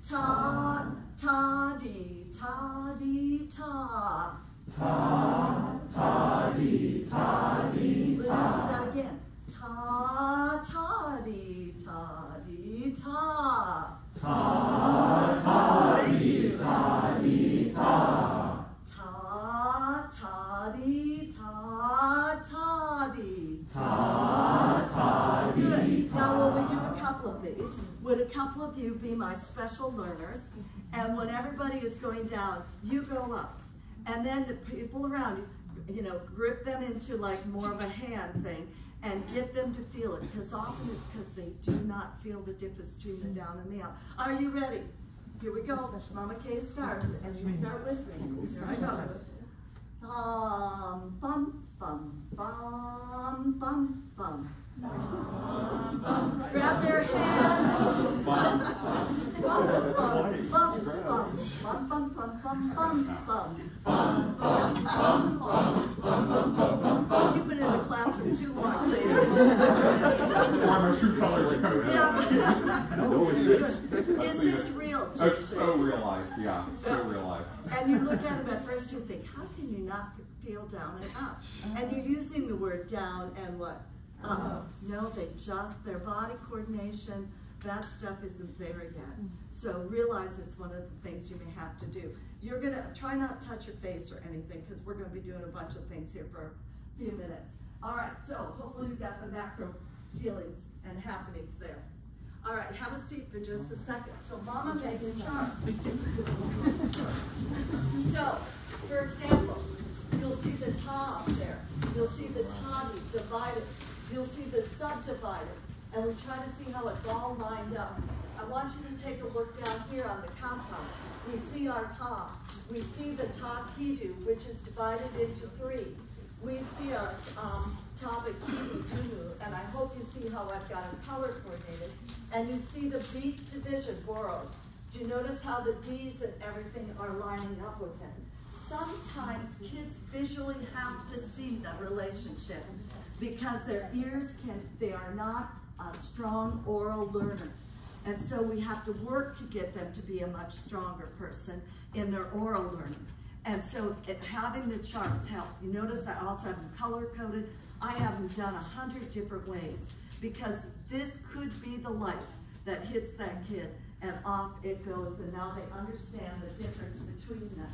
Ta, ta, dee, ta, dee, ta. Ta, ta, dee, ta, dee, Listen to that again. Ta, ta, dee, ta, dee, ta. Ta, ta, dee, ta, dee, ta. Ta, ta, dee, ta, ta, dee. Ta, ta, dee, Good. Now, will we do a couple of these? Would a couple of you be my special learners? And when everybody is going down, you go up. And then the people around you, you know, grip them into like more of a hand thing and get them to feel it. Because often it's because they do not feel the difference between the down and the up. Are you ready? Here we go. Mama K starts, and you start with me. Here I go. Bum, bum, bum, bum, bum, bum. Grab their hands. You've been in the classroom too long, Jason. my true colors are coming out. No, is this? Is this real? It's so real life, yeah. So real life. And you look at them at first, you think, how can you not feel down and out? And you're using the word down and what? Um, Up. No, they just, their body coordination, that stuff isn't there yet. Mm-hmm. So realize it's one of the things you may have to do. You're gonna, try not to touch your face or anything, because we're gonna be doing a bunch of things here for a few minutes. All right, so hopefully you've got the macro feelings and happenings there. All right, have a seat for just a second. So mama makes. So, for example, you'll see the ta there. You'll see the tani divided. You'll see the subdivided. And we try to see how it's all lined up. I want you to take a look down here on the compound. We see our ta. We see the ta kidu, which is divided into three. We see our um, ta bikini dunu, and I hope you see how I've got them color coordinated. And you see the beat division borrowed. Do you notice how the D's and everything are lining up with it? Sometimes kids visually have to see the relationship because their ears can, they are not a strong aural learner. And so we have to work to get them to be a much stronger person in their aural learning. And so it, having the charts help. You notice I also have them color coded. I have them done a hundred different ways because this could be the light that hits that kid and off it goes and now they understand the difference between them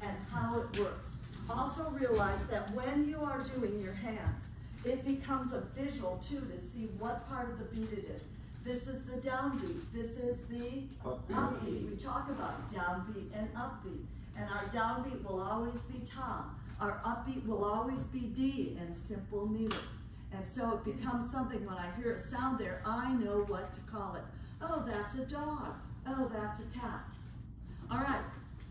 and how it works. Also realize that when you are doing your hands, it becomes a visual too to see what part of the beat it is. This is the downbeat, this is the Upbeat. upbeat. We talk about downbeat and upbeat. And our downbeat will always be ta. Our upbeat will always be D in simple meter. And so it becomes something when I hear a sound there, I know what to call it. Oh, that's a dog. Oh, that's a cat. All right,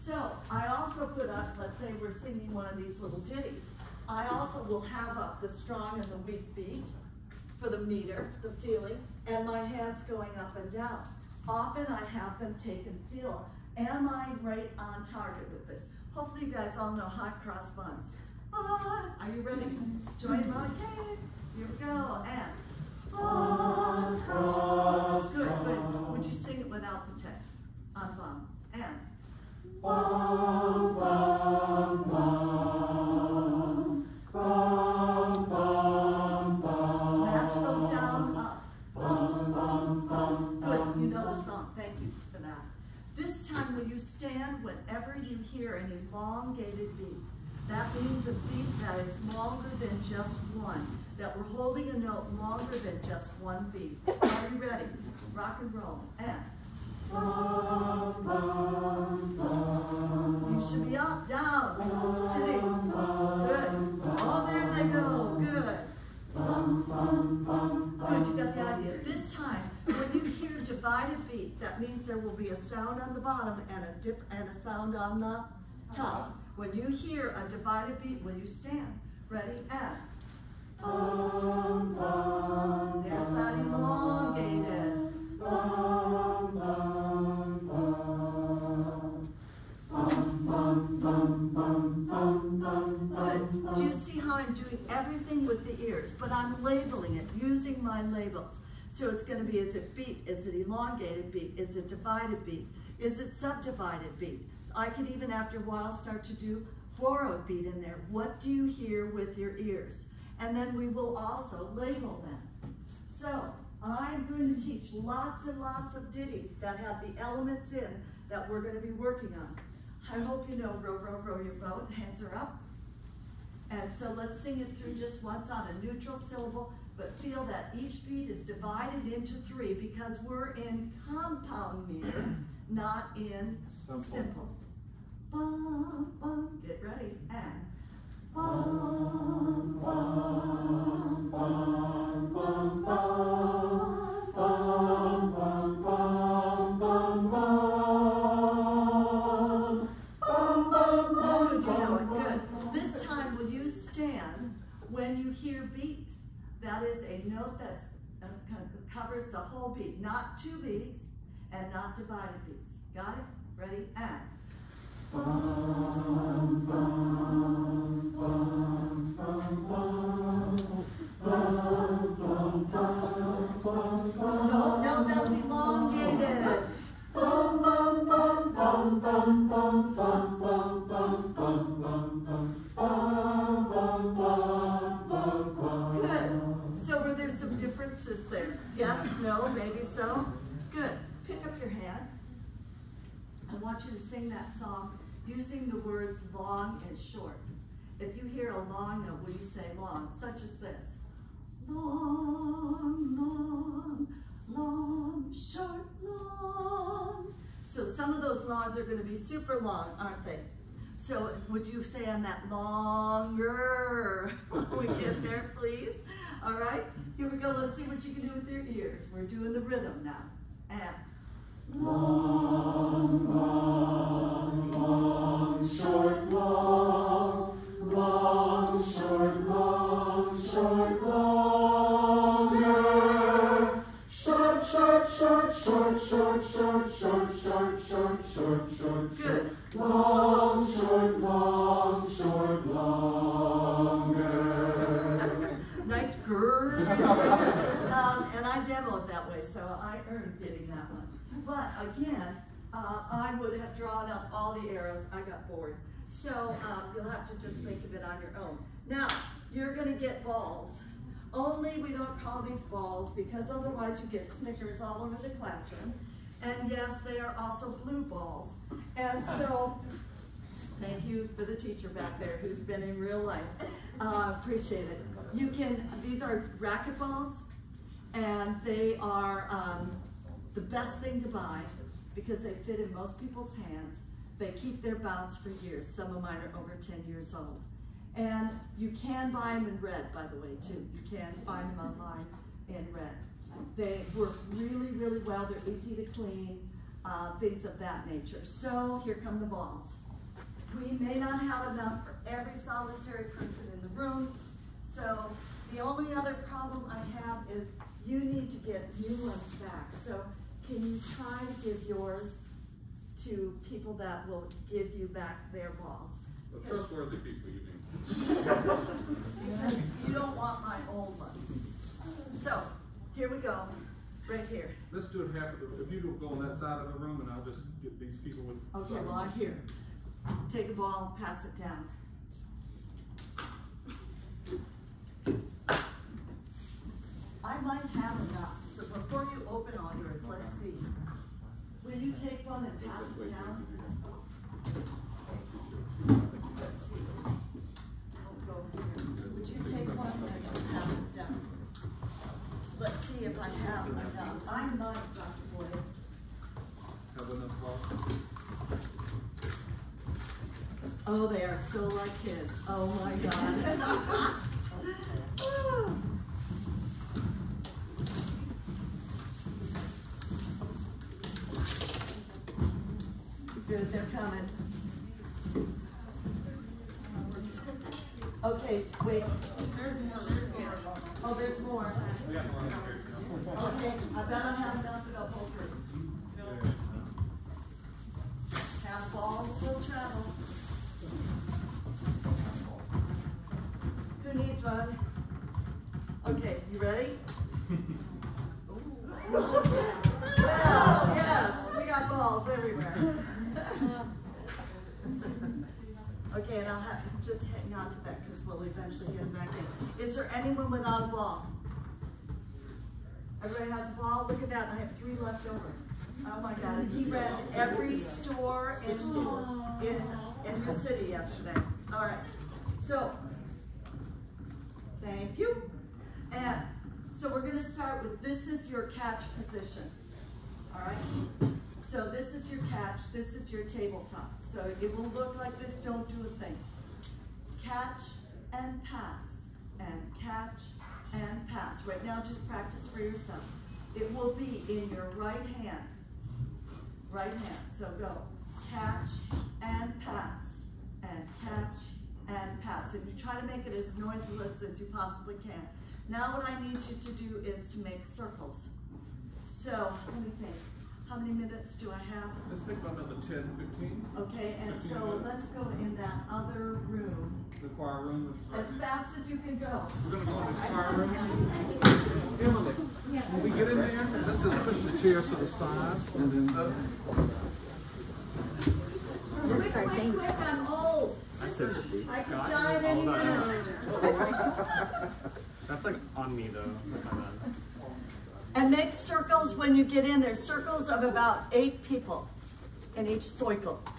so I also put up, let's say we're singing one of these little ditties. I also will have up the strong and the weak beat for the meter, the feeling, and my hands going up and down. Often I have them take and feel, am I right on target with this? Hopefully you guys all know hot cross buns. Ah, are you ready? Join K. Here we go, and. Hot cross Good, good. Would you sing it without the text? On bum, and. Elongated beat? That means a beat that is longer than just one, that we're holding a note longer than just one beat. Are you ready? Rock and roll, and. You should be up, down, sitting. Good. Oh, there they go, good. Good, you got the idea. This time, when you hear divided beat, that means there will be a sound on the bottom and a dip and a sound on the top. When you hear a divided beat, will you stand? Ready, and. bum, bum, There's that elongated. Good. Do you see how I'm doing everything with the ears, but I'm labeling it, using my labels. So it's gonna be, is it beat? Is it elongated beat? Is it divided beat? Is it subdivided beat? I could even after a while start to do borrowed beat in there. What do you hear with your ears? And then we will also label them. So I'm going to teach lots and lots of ditties that have the elements in that we're gonna be working on. I hope you know row, row, row your boat, hands are up. And so let's sing it through just once on a neutral syllable, but feel that each beat is divided into three because we're in compound meter, not in Simple. simple. Bum, bum, get ready, and I want you to sing that song using the words long and short. If you hear a long note, will you say long, such as this? Long, long, long, short, long. So some of those longs are going to be super long, aren't they? So would you say on that longer when we get there, please? All right, here we go. Let's see what you can do with your ears. We're doing the rhythm now. And Long, long, long, short, long, long, short, long, short, longer. Short, short, short, short, short, short, short, short, short, short, short, Good. Long, short, long, short, longer. nice grrr. um, and I demo it that way, so I earned getting that one. But again, uh, I would have drawn up all the arrows. I got bored. So um, you'll have to just think of it on your own. Now, you're going to get balls. Only we don't call these balls because otherwise you get Snickers all over the classroom. And yes, they are also blue balls. And so, thank you for the teacher back there who's been in real life. Uh, appreciate it. You can, these are racquet balls, and they are um, the best thing to buy because they fit in most people's hands. They keep their bounce for years. Some of mine are over 10 years old. And you can buy them in red, by the way, too. You can find them online in red. They work really, really well. They're easy to clean, uh, things of that nature. So here come the balls. We may not have enough for every solitary person in the room. So the only other problem I have is you need to get new ones back. So can you try to give yours to people that will give you back their balls? The trustworthy people, you mean? Because you don't want my old ones. So, here we go, right here. Let's do it half of the, if you don't go on that side of the room and I'll just get these people with. Okay, well, I'm here. Take a ball, pass it down. I might have enough, so before you open all yours, let's see. Will you take one and pass it down? Let's see. I'll go here. Would you take one and pass it down? Let's see if I have enough. I might, Dr. Boyd. Have enough? Oh, they are so like kids. Oh my God. Good, they're coming. Okay, wait. There's more, there's more. Oh, there's more. Okay, I bet I have enough to go pull. Have balls, will travel. Who needs one? Okay, you ready? and I'll have, just hang on to that because we'll eventually get them back in. Is there anyone without a ball? Everybody has a ball? Look at that, I have three left over. Oh my God, and he ran to every store in, in, in your city yesterday. All right, so, thank you. And, so we're gonna start with, this is your catch position, all right? So this is your catch, this is your tabletop. So it will look like this, don't do a thing. Catch and pass, and catch and pass. Right now, just practice for yourself. It will be in your right hand, right hand, so go. Catch and pass, and catch and pass. And you try to make it as noiseless as you possibly can. Now what I need you to do is to make circles. So, let me think, how many minutes do I have? Let's take about another 10, 15. Okay, and so let's go in that other room The choir room. right as fast as you can go. We're gonna go in the choir room. Emily, when we get in there, let's just push the chairs to the side and then, uh, Quick, quick, quick, I'm old. I could die at any minute. That's like on me though. And make circles when you get in there, circles of about eight people in each circle.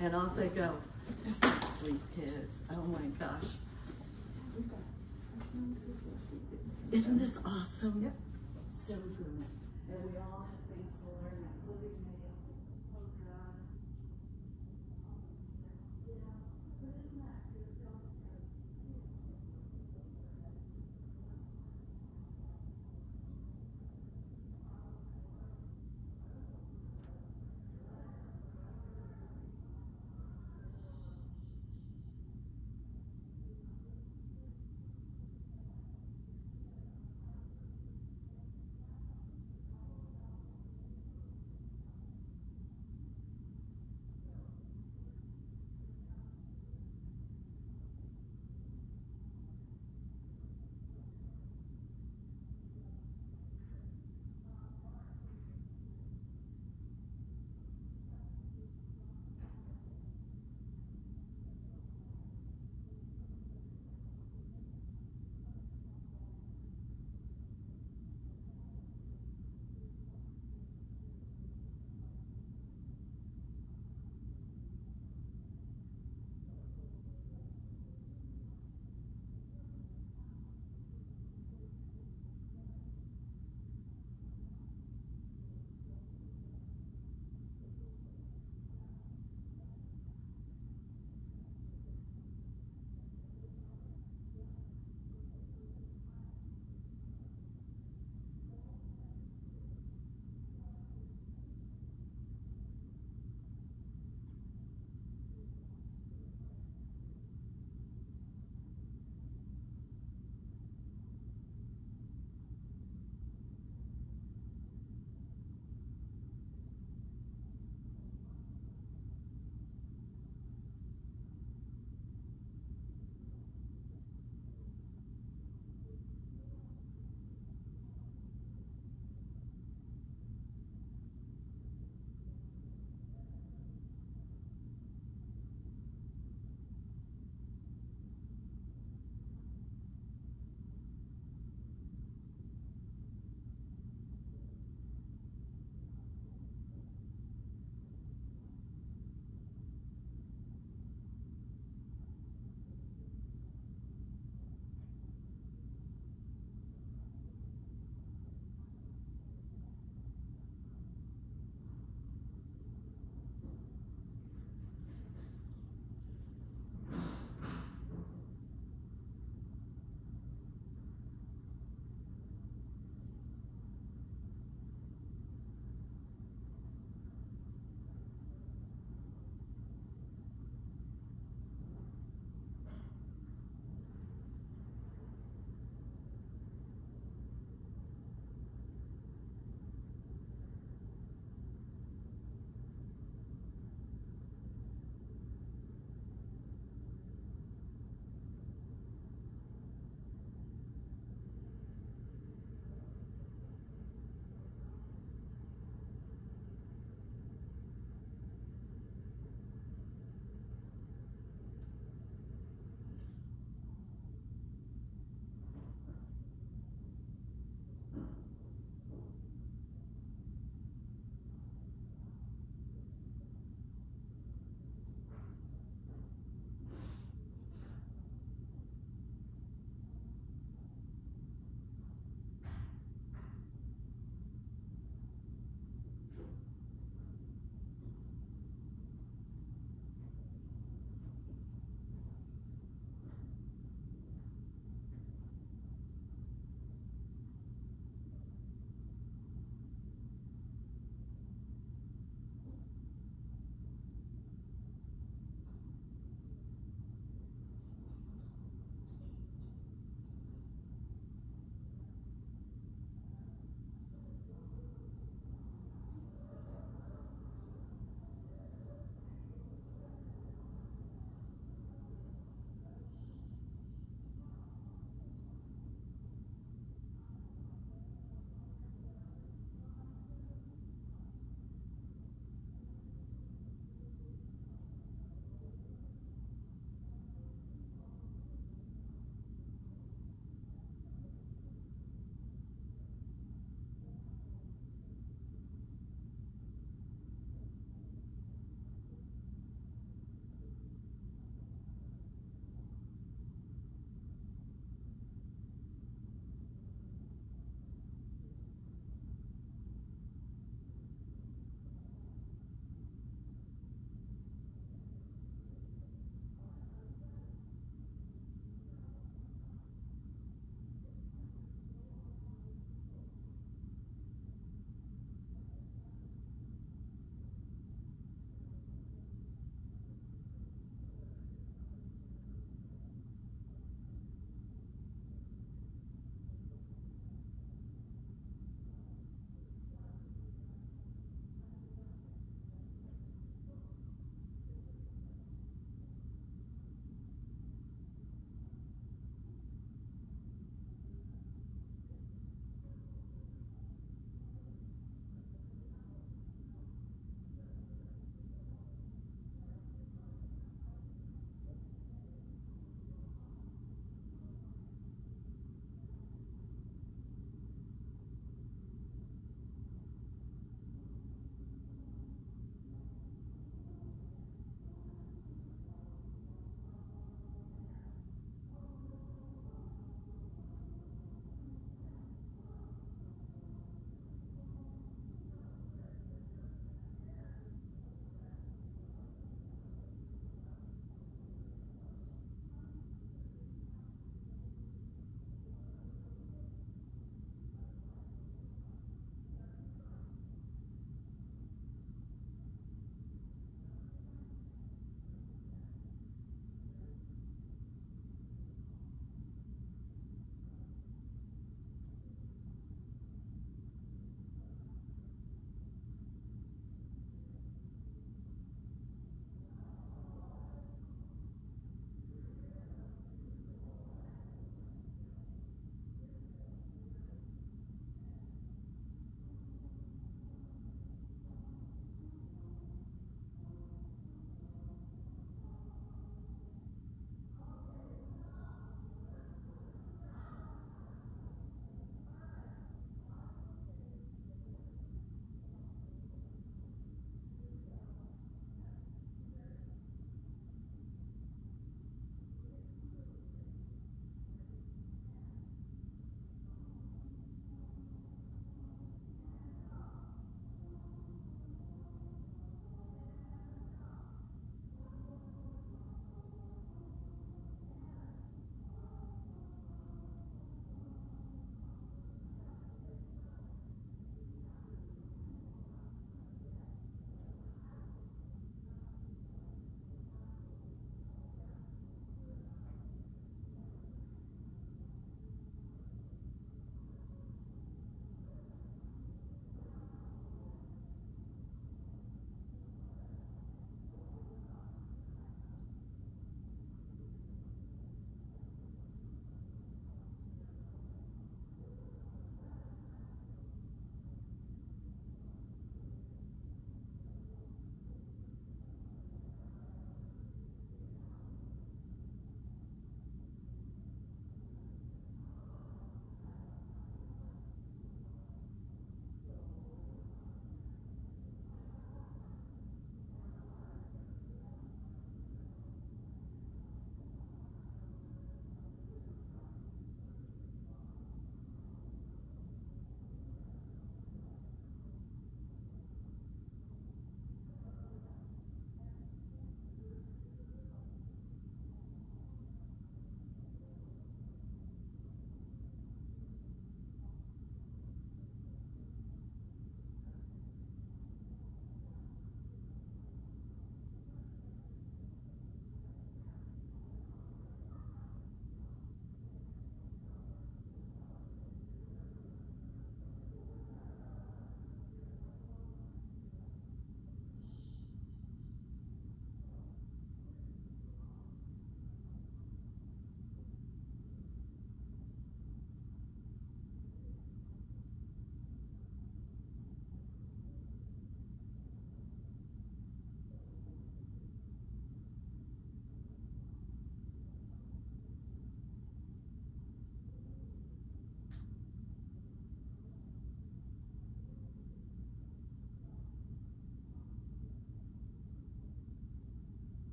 And off they go. They're such sweet kids, oh my gosh. Isn't this awesome? Yep. So good.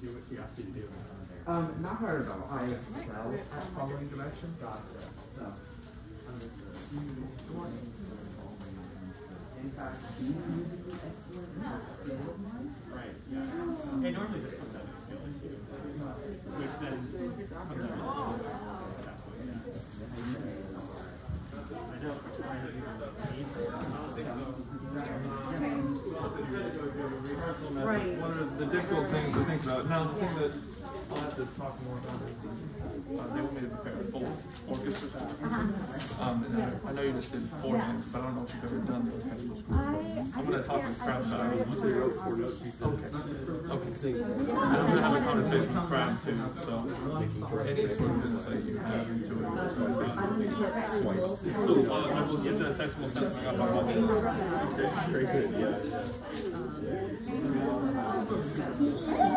See what she asked you to do. Um, not hard at all. I excel at following directions. Gotcha. So, in fact, he's musically excellent in his skill. Right, yeah. It normally just comes out of skill issue, which then comes out of That's what, yeah. I know, it's kind of, Right. One of the difficult things to think about, now the thing that I'll have to talk more about is, uh, they want me to prepare a full orchestra score. Um, and I, I know you just did four hands, but I don't know if you've ever done the orchestral score. I'm gonna talk with Crab about it. You say wrote four notes, he said. Okay. And I'm gonna have a conversation with Crab too, so. Any sort of insight you have into it. So. It's So, uh, I will get that text, we'll set something up on Monday. Okay, great, good, yeah.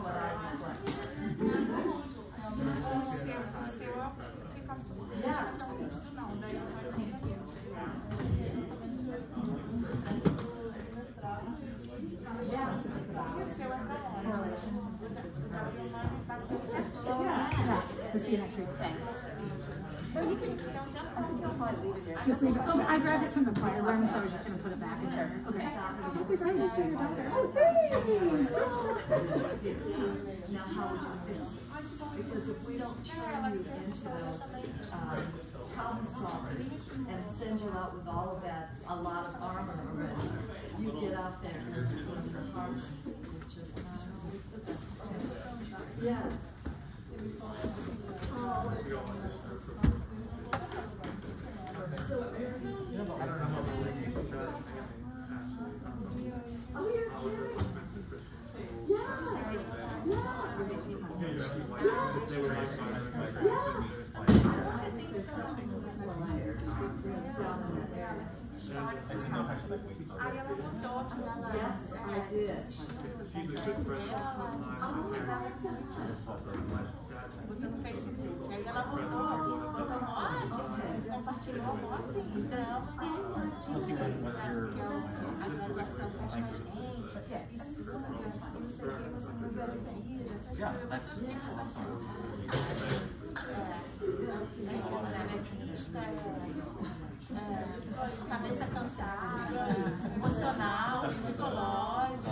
Just leave it. Oh, I grabbed it from the choir room, so I was just gonna put it back in there. Okay. Happy birthday to your daughter. Oh, thanks. Now, how would you feel? Because if we don't turn you into those, um, problem solvers and send you out with all of that, a lot of armor already, you get out there and it's your heart, it's just not always the best. Yes. So, where did you? Oh, you're kidding? Oh, yes, yes. Aí ela mudou aqui na Yes, I did. Botei no Facebook. Aí ela botou um ódio, compartilhou um assim, drama, Assim, mas sabe? Que a graduação faz com a gente. Isso, e não sei o que, você não vai vir, essas coisas. É, vista, é, cabeça cansada, emocional, psicológico.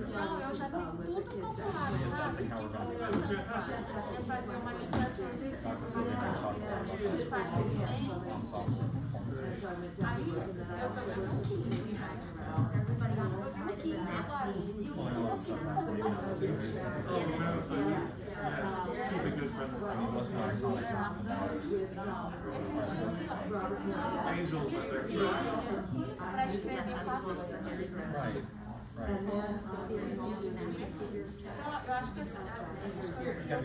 Eu já tenho tudo calculado, sabe? Que como eu fazer uma literatura, os pais têm. Aí eu também não quis. Eu não quis agora. Eu não consigo fazer mais. Esse dia aqui, ó. Esse dia para escrever quatro. Eu acho que essa escola. Eu.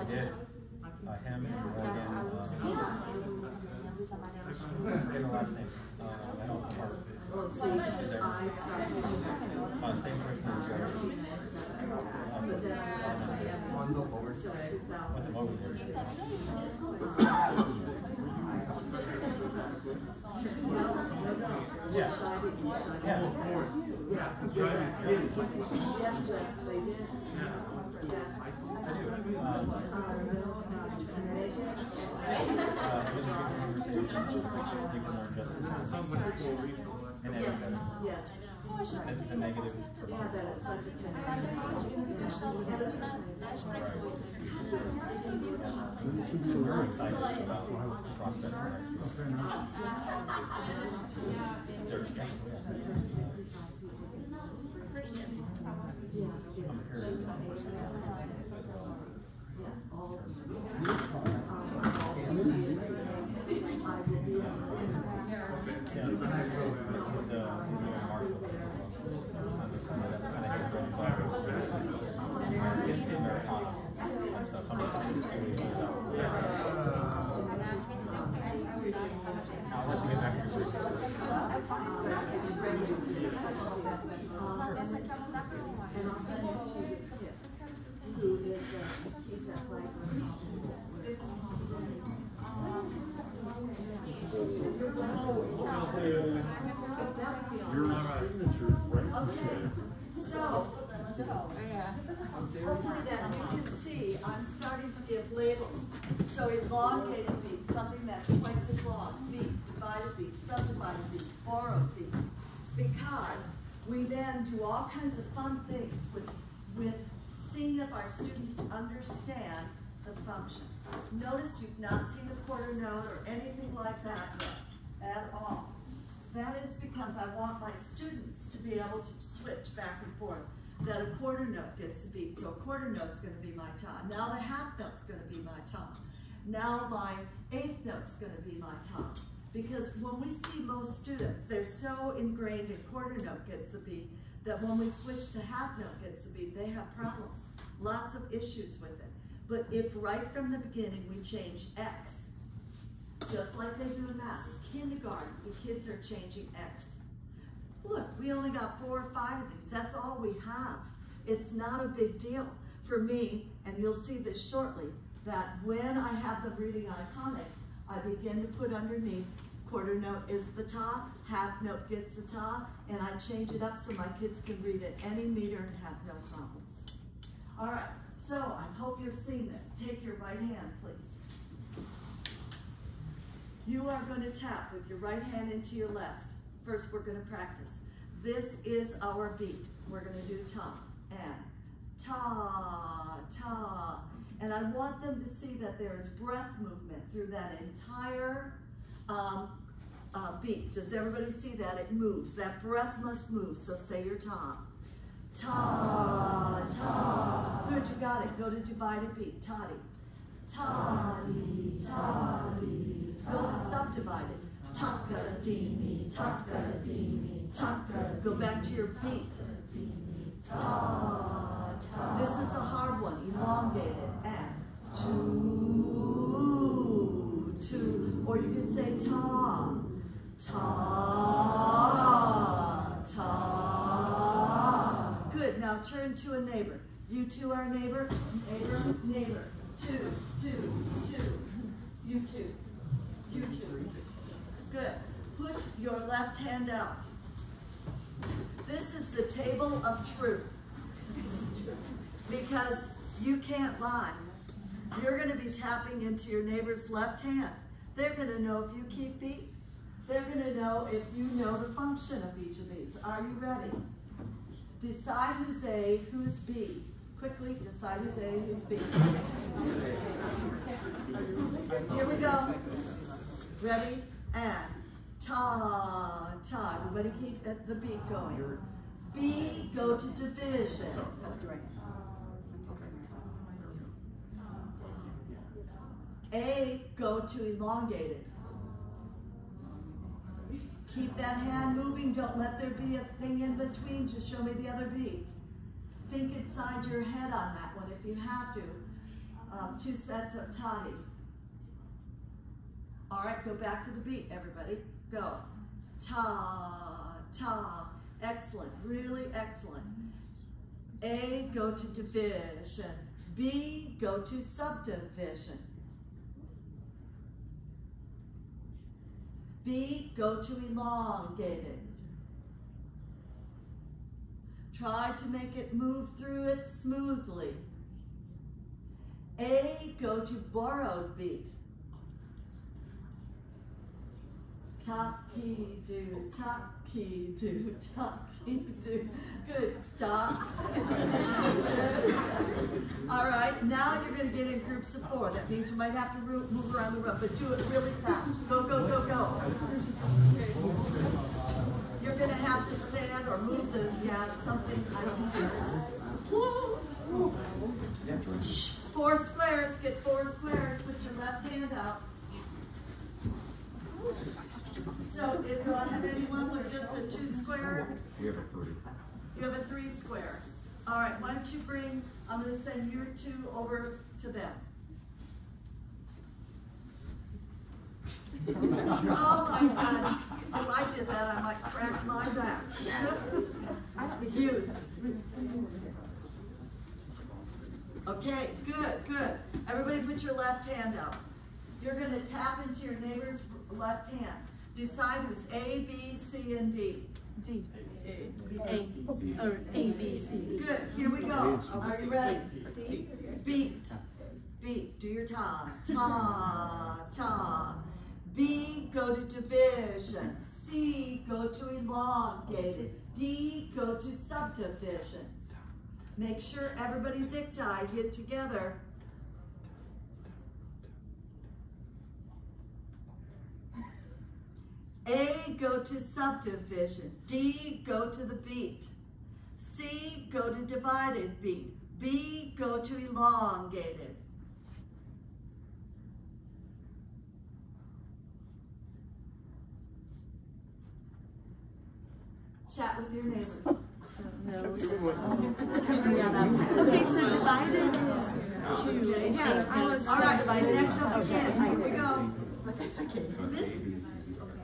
I did. I hammered. Forget her last name. Uh, I know it's hard. Well, see, She's there. I started. Uh, same person as Joe. So then I till two thousand. Went to Mogan Yeah. Yeah. Yes, yes, they did. Yes. And then Yes, it yes. says, and the negative for Yeah, that it's such a connection. Very excited about prospects for next Yes, yes. Yes, all them. Who is, uh, he's that like. Your signature's right there. So, hopefully that you can see, I'm starting to give labels. So elongated beat, something that's twice as long, beat, divided beat, subdivided beat, borrowed beat. Because we then do all kinds of fun things with, with seeing if our students understand the function. Notice you've not seen a quarter note or anything like that yet, at all. That is because I want my students to be able to switch back and forth. That a quarter note gets beat, so a quarter note's gonna be my tom. Now the half note's gonna be my tom. Now my eighth note's gonna be my top. Because when we see most students, they're so ingrained in quarter note gets the beat, that when we switch to half note gets the beat, they have problems. Lots of issues with it. But if right from the beginning we change X, just like they do in math. In kindergarten, the kids are changing X. Look, we only got four or five of these. That's all we have. It's not a big deal for me, and you'll see this shortly, that when I have them reading iconics, I begin to put underneath quarter note is the top, half note gets the top, and I change it up so my kids can read it any meter and have no problems. All right, so I hope you've seen this. Take your right hand, please. You are going to tap with your right hand into your left. First, we're going to practice. This is our beat. We're going to do ta and ta, ta. And I want them to see that there is breath movement through that entire um, uh, beat. Does everybody see that? It moves. That breath must move. So say your ta. Ta, ta. Good, you got it. Go to divided beat. Toddy. Toddy, toddy. Go to subdivided. Taka-dee-me, taka-dee-me, taka. Go back to your beat. Ta. This is the hard one, elongated. And two, two. Or you can say ta, ta, ta. Good, now turn to a neighbor. You two are neighbor, neighbor, neighbor. Two, two, two. You two, you two. Good. Put your left hand out. This is the table of truth. Because you can't lie. You're going to be tapping into your neighbor's left hand. They're going to know if you keep beat. They're going to know if you know the function of each of these. Are you ready? Decide who's A, who's B. Quickly, decide who's A, who's B. Here we go. Ready? And ta, ta. Everybody keep the beat going. B, go to division. A, go to elongated. Keep that hand moving. Don't let there be a thing in between to show me the other beat. Think inside your head on that one if you have to. Um, two sets of tani. All right, go back to the beat, everybody. Go. Ta, ta. Excellent, really excellent. A, go to division. B, go to subdivision. B, go to elongated. Try to make it move through it smoothly. A, go to borrowed beat. Taki do, taki do, taki do. Good, stop. All right, now you're gonna get in groups of four. That means you might have to move around the room, but do it really fast. Go, go, go, go. You're gonna have to stand or move the, yeah, something, I don't see. Four squares, get four squares, put your left hand out. So if do I have anyone with just a two square? We have a three. You have a three square. All right, why don't you bring, I'm gonna send your two over to them. Oh my God, if I did that, I might crack my back. You. Okay, good, good. Everybody put your left hand out. You're gonna tap into your neighbor's left hand. Decide who's A, B, C, and D. D. A, or A, B, C, D. Good, here we go. Are you ready? Beat, beat, do your ta, ta, ta. B, go to division. C, go to elongated. D, go to subdivision. Make sure everybody's icti hit together. A, go to subdivision. D, go to the beat. C, go to divided beat. B, go to elongated. Chat with your neighbors. no. Okay, so divided is two. Okay, Yeah, I was All right, divided. next up again, here we go. But okay. This,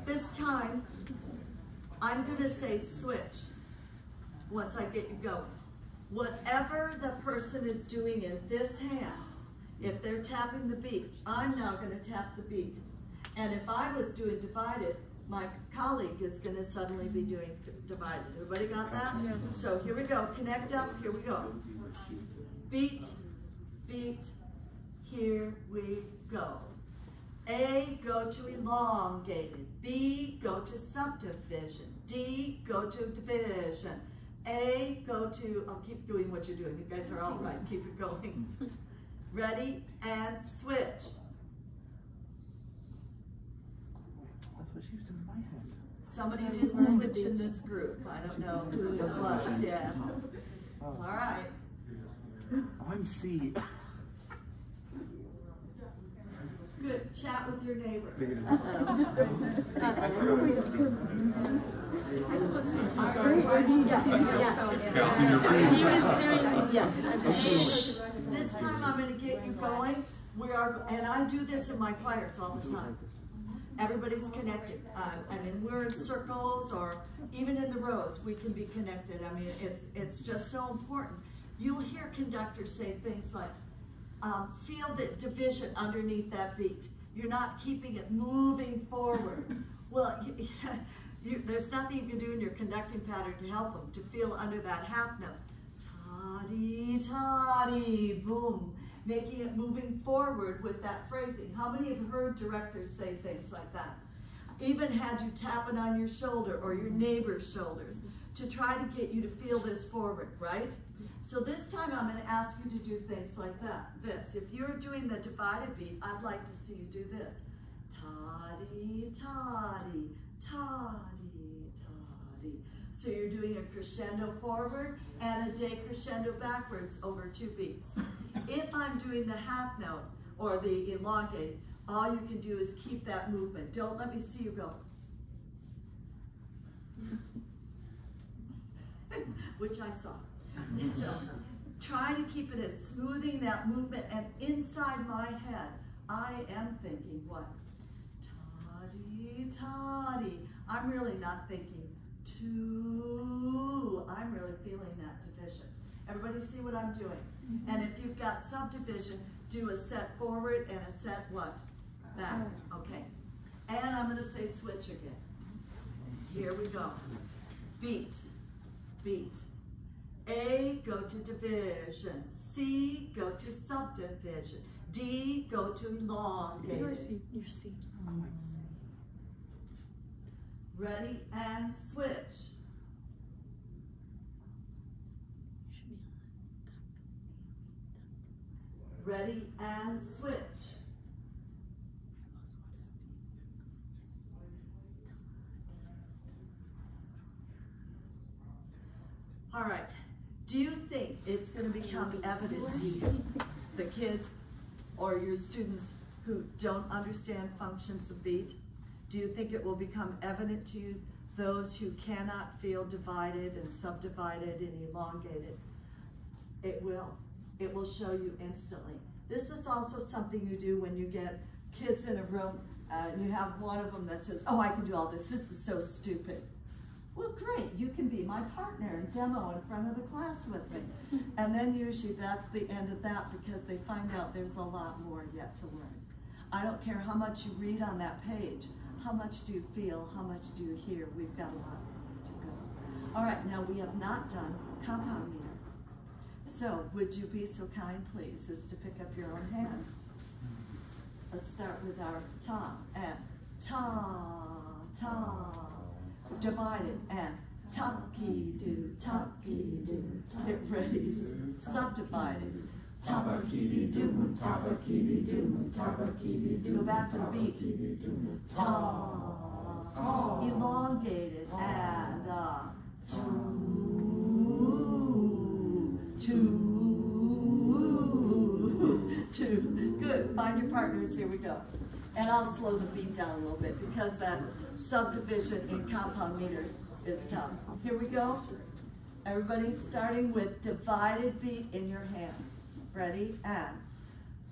this time, I'm gonna say switch, once I get you going. Whatever the person is doing in this hand, if they're tapping the beat, I'm now gonna tap the beat. And if I was doing divided, my colleague is gonna suddenly be doing divided. Everybody got that? So here we go, connect up, here we go. Beat, beat, here we go. A, go to elongated. B, go to subdivision. D, go to division. A, go to, I'll keep doing what you're doing. You guys are all right, keep it going. Ready, and switch. That's what she was in my head. Somebody didn't switch in this group. I don't know who it was, yeah. Oh. All right. Oh, I'm C. Good, chat with your neighbor. Yes. This time I'm gonna get you going. We are, and I do this in my choirs all the time. Everybody's connected. Uh, I mean, we're in circles or even in the rows, we can be connected. I mean, it's, it's just so important. You'll hear conductors say things like, um, feel the division underneath that beat. You're not keeping it moving forward. Well, you, there's nothing you can do in your conducting pattern to help them to feel under that half note. Ta-dee, ta-dee, boom. Making it moving forward with that phrasing. How many have heard directors say things like that? Even had you tap it on your shoulder or your neighbor's shoulders to try to get you to feel this forward, right? So this time I'm going to ask you to do things like that. This. If you're doing the divided beat, I'd like to see you do this. Toddy, toddy, ta-dee, ta-dee. So you're doing a crescendo forward and a decrescendo backwards over two beats. If I'm doing the half note or the elongate, all you can do is keep that movement. Don't let me see you go. Which I saw. So trying to keep it as smoothing that movement and inside my head, I am thinking what? Toddy, toddy. I'm really not thinking two. I'm really feeling that division. Everybody see what I'm doing? Mm-hmm. And if you've got subdivision, do a set forward and a set what? Back, okay. And I'm gonna say switch again. Here we go. Beat, beat. A, go to division. C, go to subdivision. D, go to elongated. Your C, your C. Oh, Ready and switch. Ready and switch. All right. Do you think it's going to become evident to you, the kids or your students who don't understand functions of beat? Do you think it will become evident to you, those who cannot feel divided and subdivided and elongated? It will. It will show you instantly. This is also something you do when you get kids in a room uh, and you have one of them that says, oh, I can do all this. This is so stupid. Well, great, you can be my partner and demo in front of the class with me. And then usually that's the end of that because they find out there's a lot more yet to learn. I don't care how much you read on that page, how much do you feel, how much do you hear, we've got a lot to go. All right, now we have not done compound meter. So would you be so kind, please, as to pick up your own hand? Let's start with our ta and ta, ta, divided and tucky do, tucky do, get ready, subdivided. Tabakidi doo, tabakidi doo, tabakidi doo. Go back to the beat. Ta, elongated and uh, two, two, two. Good. Find your partners. Here we go. And I'll slow the beat down a little bit because that subdivision in compound meter is tough. Here we go. Everybody starting with divided beat in your hand. Ready? And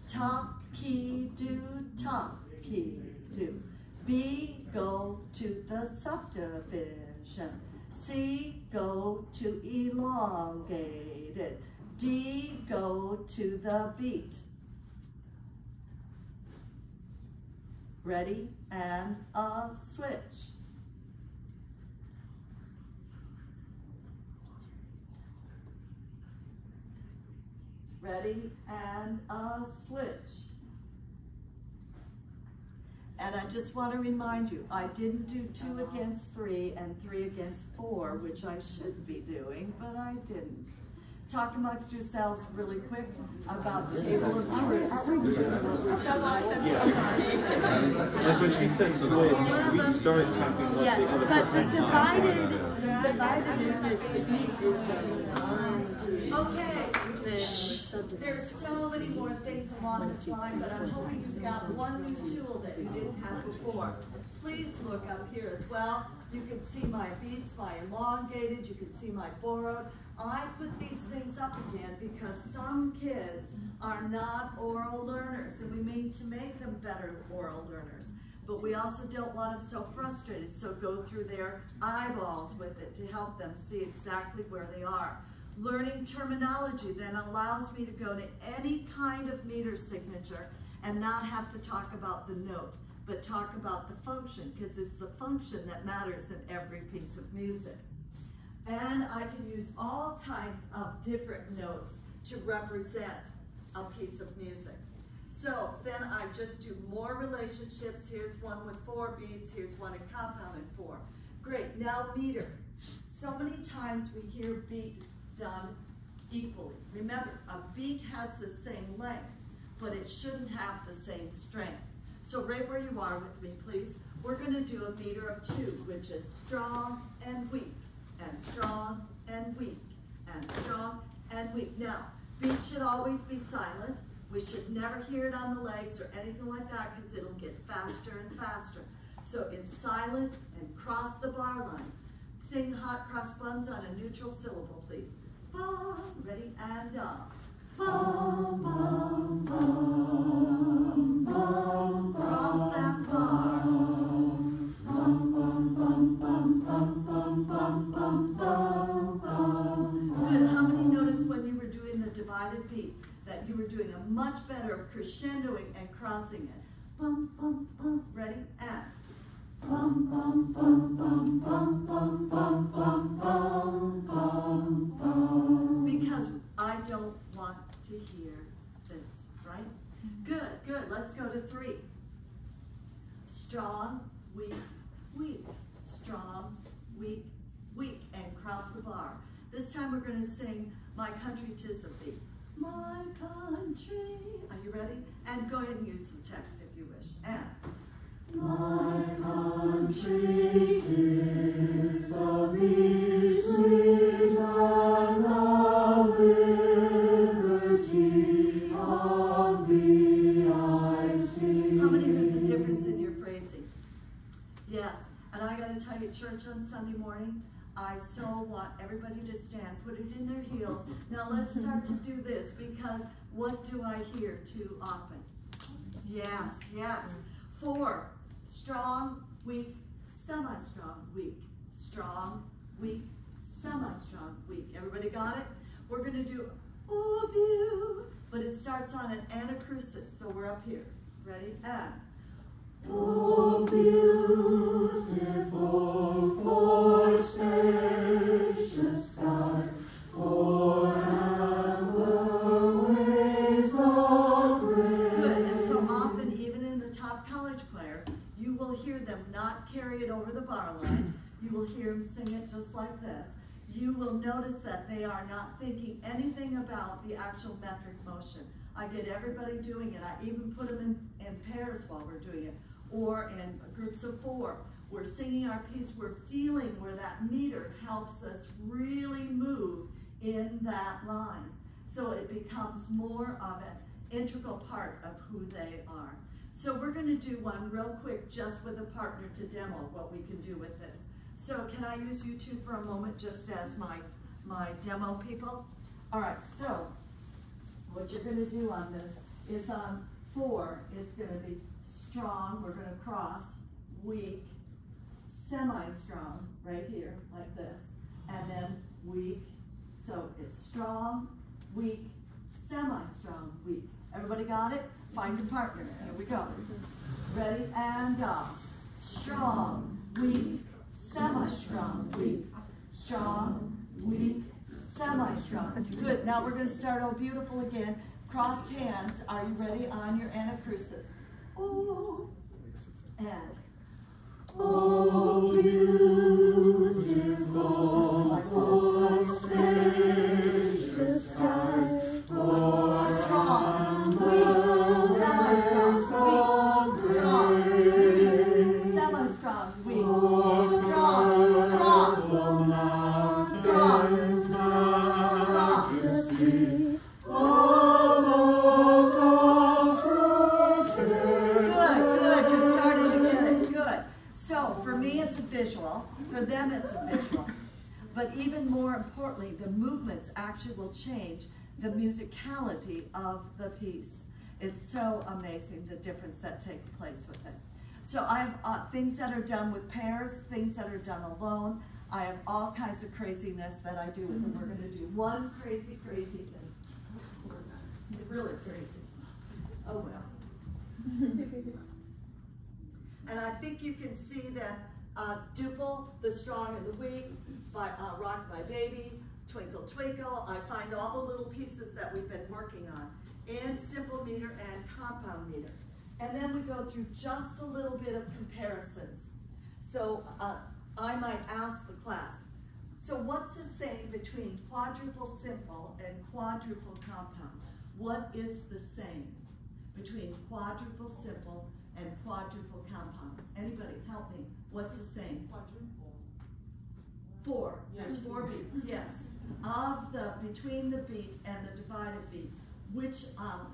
top, key, do, top, key, do. B, go to the subdivision. C, go to elongated. D, go to the beat. Ready? And a switch. Ready? And a switch. And I just want to remind you, I didn't do two against three and three against four, which I should be doing, but I didn't. Talk amongst yourselves really quick about the table of truths. Like when she said switch, we start talking about the Yes, other but the person's divided, time. divided is the beat is the Okay. There's so many more things along this line, but I'm hoping you've got one new tool that you didn't have before. Please look up here as well. You can see my beats, my elongated, you can see my borrowed. I put these things up again because some kids are not aural learners and we need to make them better aural learners. But we also don't want them so frustrated, so go through their eyeballs with it to help them see exactly where they are. Learning terminology then allows me to go to any kind of meter signature and not have to talk about the note, but talk about the function, because it's the function that matters in every piece of music. And I can use all kinds of different notes to represent a piece of music. So then I just do more relationships. Here's one with four beats. Here's one in compound four. Great, now meter. So many times we hear beat done equally. Remember, a beat has the same length, but it shouldn't have the same strength. So right where you are with me, please, we're gonna do a meter of two, which is strong and weak, and strong and weak, and strong and weak. Now, beat should always be silent. We should never hear it on the legs or anything like that because it'll get faster and faster. So it's silent and cross the bar line. Sing hot cross buns on a neutral syllable, please. bum. Ready? And up. Bum, bum, bum, bum. Cross that bar. Bum, bum, bum, bum, bum, Good. How many noticed when you were doing the divided beat that you were doing a much better of crescendoing and crossing it? Bum, bum, bum. Ready? And. Bum, bum, bum, bum, bum, bum, bum, bum, bum, bum, bum. Because I don't want to hear this, right? Good, good. Let's go to three. Strong, weak, weak. Strong, weak, weak. And cross the bar. This time we're going to sing My Country Tis of Thee. My country. Are you ready? And go ahead and use the text if you wish. And. My country is of thee, sweet land of liberty, of thee I sing. How many heard the difference in your phrasing? Yes, and I gotta tell you, church on Sunday morning, I so want everybody to stand, put it in their heels. Now let's start to do this because what do I hear too often? Yes, yes. Four, strong, weak, semi-strong, weak. Strong, weak, semi-strong, weak. Everybody got it? We're gonna do, oh, view, but it starts on an anacrusis, so we're up here. Ready? And. Notice that they are not thinking anything about the actual metric motion. I get everybody doing it. I even put them in, in pairs while we're doing it, or in groups of four. We're singing our piece, we're feeling where that meter helps us really move in that line. So it becomes more of an integral part of who they are. So we're gonna do one real quick just with a partner to demo what we can do with this. So can I use you two for a moment just as my, my demo people? All right, so what you're gonna do on this is on four, it's gonna be strong, we're gonna cross, weak, semi-strong, right here, like this, and then weak. So it's strong, weak, semi-strong, weak. Everybody got it? Find your partner. Here we go. Ready and go. Strong, weak, semi-strong, weak. Strong, weak, semi-strong. Good. Now we're going to start Oh Beautiful again. Crossed hands. Are you ready on your anacrusis? Oh, and Oh, beautiful for spacious skies, for strong, But even more importantly, the movements actually will change the musicality of the piece. It's so amazing the difference that takes place with it. So I have uh, things that are done with pairs, things that are done alone. I have all kinds of craziness that I do with them. We're going to do one crazy, crazy thing. Really crazy. Oh well. And I think you can see that uh, Duple, The Strong and the Weak, by uh, Rock My Baby, Twinkle Twinkle. I find all the little pieces that we've been working on in simple meter and compound meter. And then we go through just a little bit of comparisons. So uh, I might ask the class, so what's the same between quadruple simple and quadruple compound? What is the same between quadruple simple and quadruple compound? Anybody help me? What's the same? Four. There's four beats, yes. Of the, between the beat and the divided beat, which, um,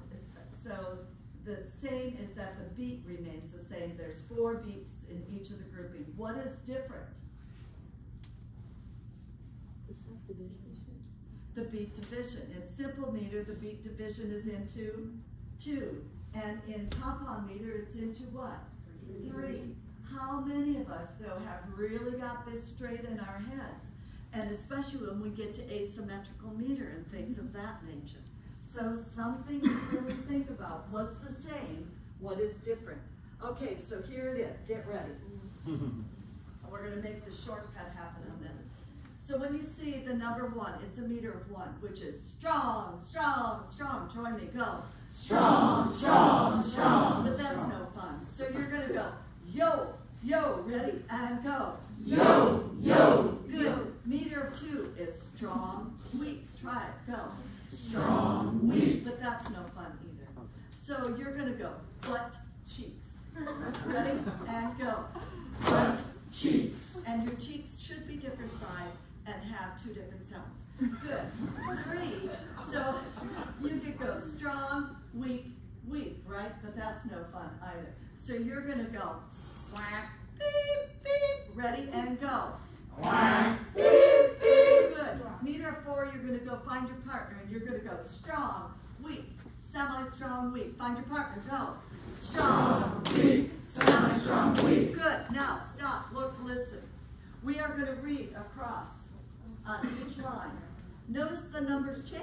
so the same is that the beat remains the same. There's four beats in each of the grouping. What is different? the subdivision. The beat division. In simple meter, the beat division is into two. And in compound meter, it's into what? Three. How many of us, though, have really got this straight in our heads? And especially when we get to asymmetrical meter and things of that nature. So something to really think about. What's the same? What is different? Okay, so here it is. Get ready. We're gonna make the shortcut happen on this. So when you see the number one, it's a meter of one, which is strong, strong, strong. Join me, go. Strong, strong, strong. But that's no fun. So you're gonna go, yo, yo, ready, and go. Yo, yo, Good. Meter of two is strong, weak. Try it, go. Strong, weak. But that's no fun either. So you're gonna go butt cheeks. Ready, and go. butt cheeks. And your cheeks should be different size and have two different sounds. Good. Three. So you could go strong, weak, weak, right? But that's no fun either. So you're gonna go whack, beep, beep. Ready and go. Quack, Beep, beep. Good. Meter of four, you're gonna go find your partner and you're gonna go strong, weak, semi-strong, weak. Find your partner, go. Strong, weak, semi-strong, weak. Good. Now stop. Look. Listen. We are going to read across on each line. Notice the numbers change.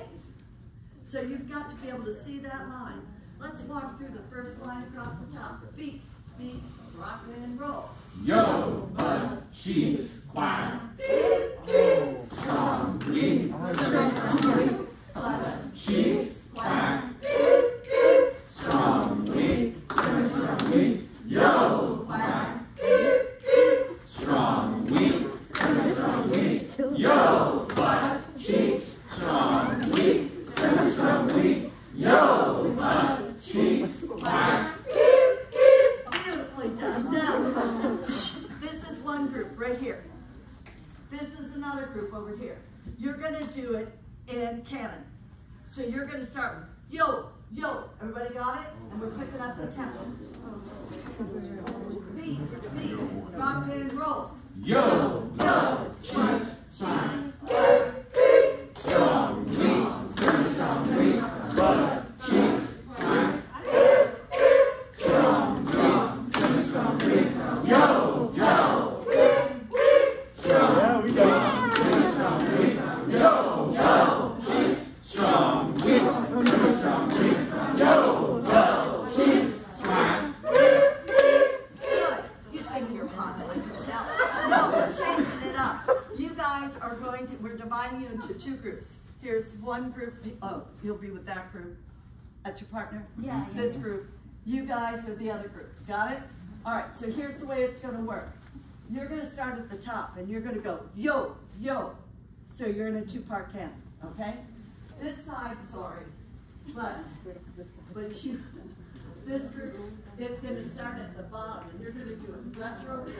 So you've got to be able to see that line. Let's walk through the first line across the top. Beat, beat, rock and roll. Yo, cheeks. Quack, beep, beep. Strong, semi-strong, weak. Butt, Cheeks. Quack, beep, beep. Strong, weak, semi-strong, weak. Strong, weak. Yo, butt cheeks. Strong, weak, semi-strong, weak. Yo, butt cheeks. Quack, beep, beep. Beautifully done. Now, this is one group right here. This is another group over here. You're gonna do it in canon. So you're gonna start with yo, yo. Everybody got it? And we're picking up the tempo. Beat, beat, rock and roll. Yo, yo, cheeks, cheeks, quack, beep. Strong, weak, semi-strong, weak. Butt cheeks, quack, beep, beep. Strong, weak, semi-strong, weak. Yo, yo, beep, beep. Strong, weak, semi-strong, weak. Yo, yo, cheeks, strong, weak, semi-strong, weak. Yo, yo, cheeks, quack, beep, beep. Good. You think you're hot, I can tell. No, we're changing it up. You guys are going to, we're dividing you into two groups. Here's one group, oh, you'll be with that group. That's your partner? Yeah, mm-hmm. yeah, This group. You guys are the other group. Got it? All right, so here's the way it's gonna work. You're gonna start at the top and you're gonna go yo, yo. So you're in a two-part canon, okay? This side, sorry, but, but you, this group is gonna start at the bottom and you're gonna do a retrograde.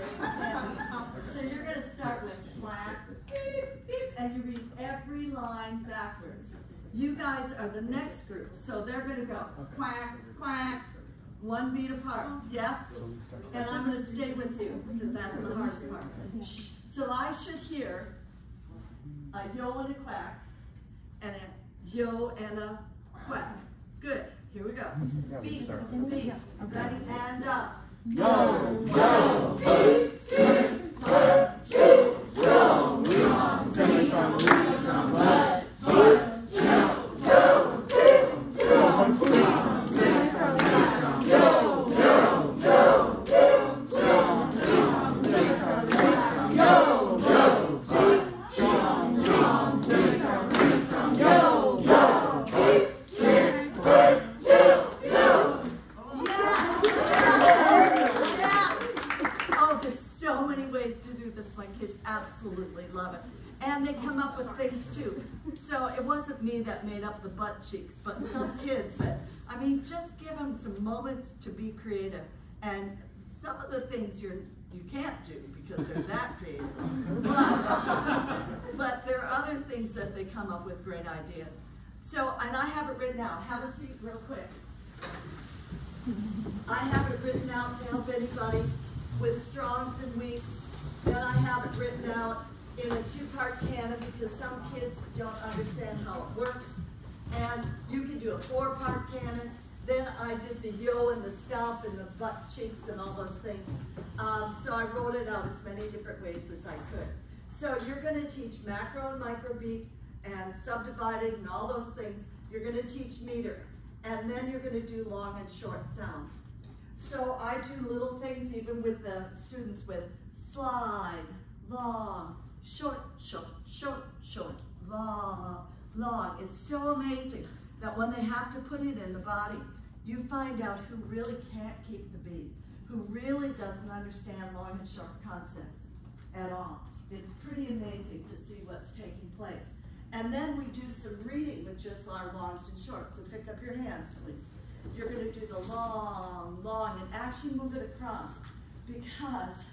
So you're gonna start with quack, beep, beep, and you read every line backwards. You guys are the next group, so they're gonna go quack, quack, one beat apart, yes? And I'm gonna stay with you, because that's the hardest part. Shh. So I should hear a yo and a quack, and a yo and a quack. Good, here we go. Beat, beat, ready, and up. Yo, yo, cheeks, cheeks, quack, cheeks, strong, weak, semi-strong, weak, strong, butt, cheeks, cheeks, yo, cheeks, So it wasn't me that made up the butt cheeks, but some kids that, I mean, just give them some moments to be creative. And some of the things you're, you can't do because they're that creative. But, but there are other things that they come up with great ideas. So, and I have it written out. Have a seat real quick. I have it written out to help anybody with strongs and weaks. Then I have it written out in a two-part canon because some kids don't understand how it works. And you can do a four-part canon. Then I did the yo and the stomp and the butt cheeks and all those things. Um, so I wrote it out as many different ways as I could. So you're gonna teach macro and micro beat and subdivided and all those things. You're gonna teach meter. And then you're gonna do long and short sounds. So I do little things even with the students with slide, long, short, short, short, short, long, long. It's so amazing that when they have to put it in the body, you find out who really can't keep the beat, who really doesn't understand long and short concepts at all. It's pretty amazing to see what's taking place. And then we do some reading with just our longs and shorts. So pick up your hands, please. You're gonna do the long, long, and actually move it across because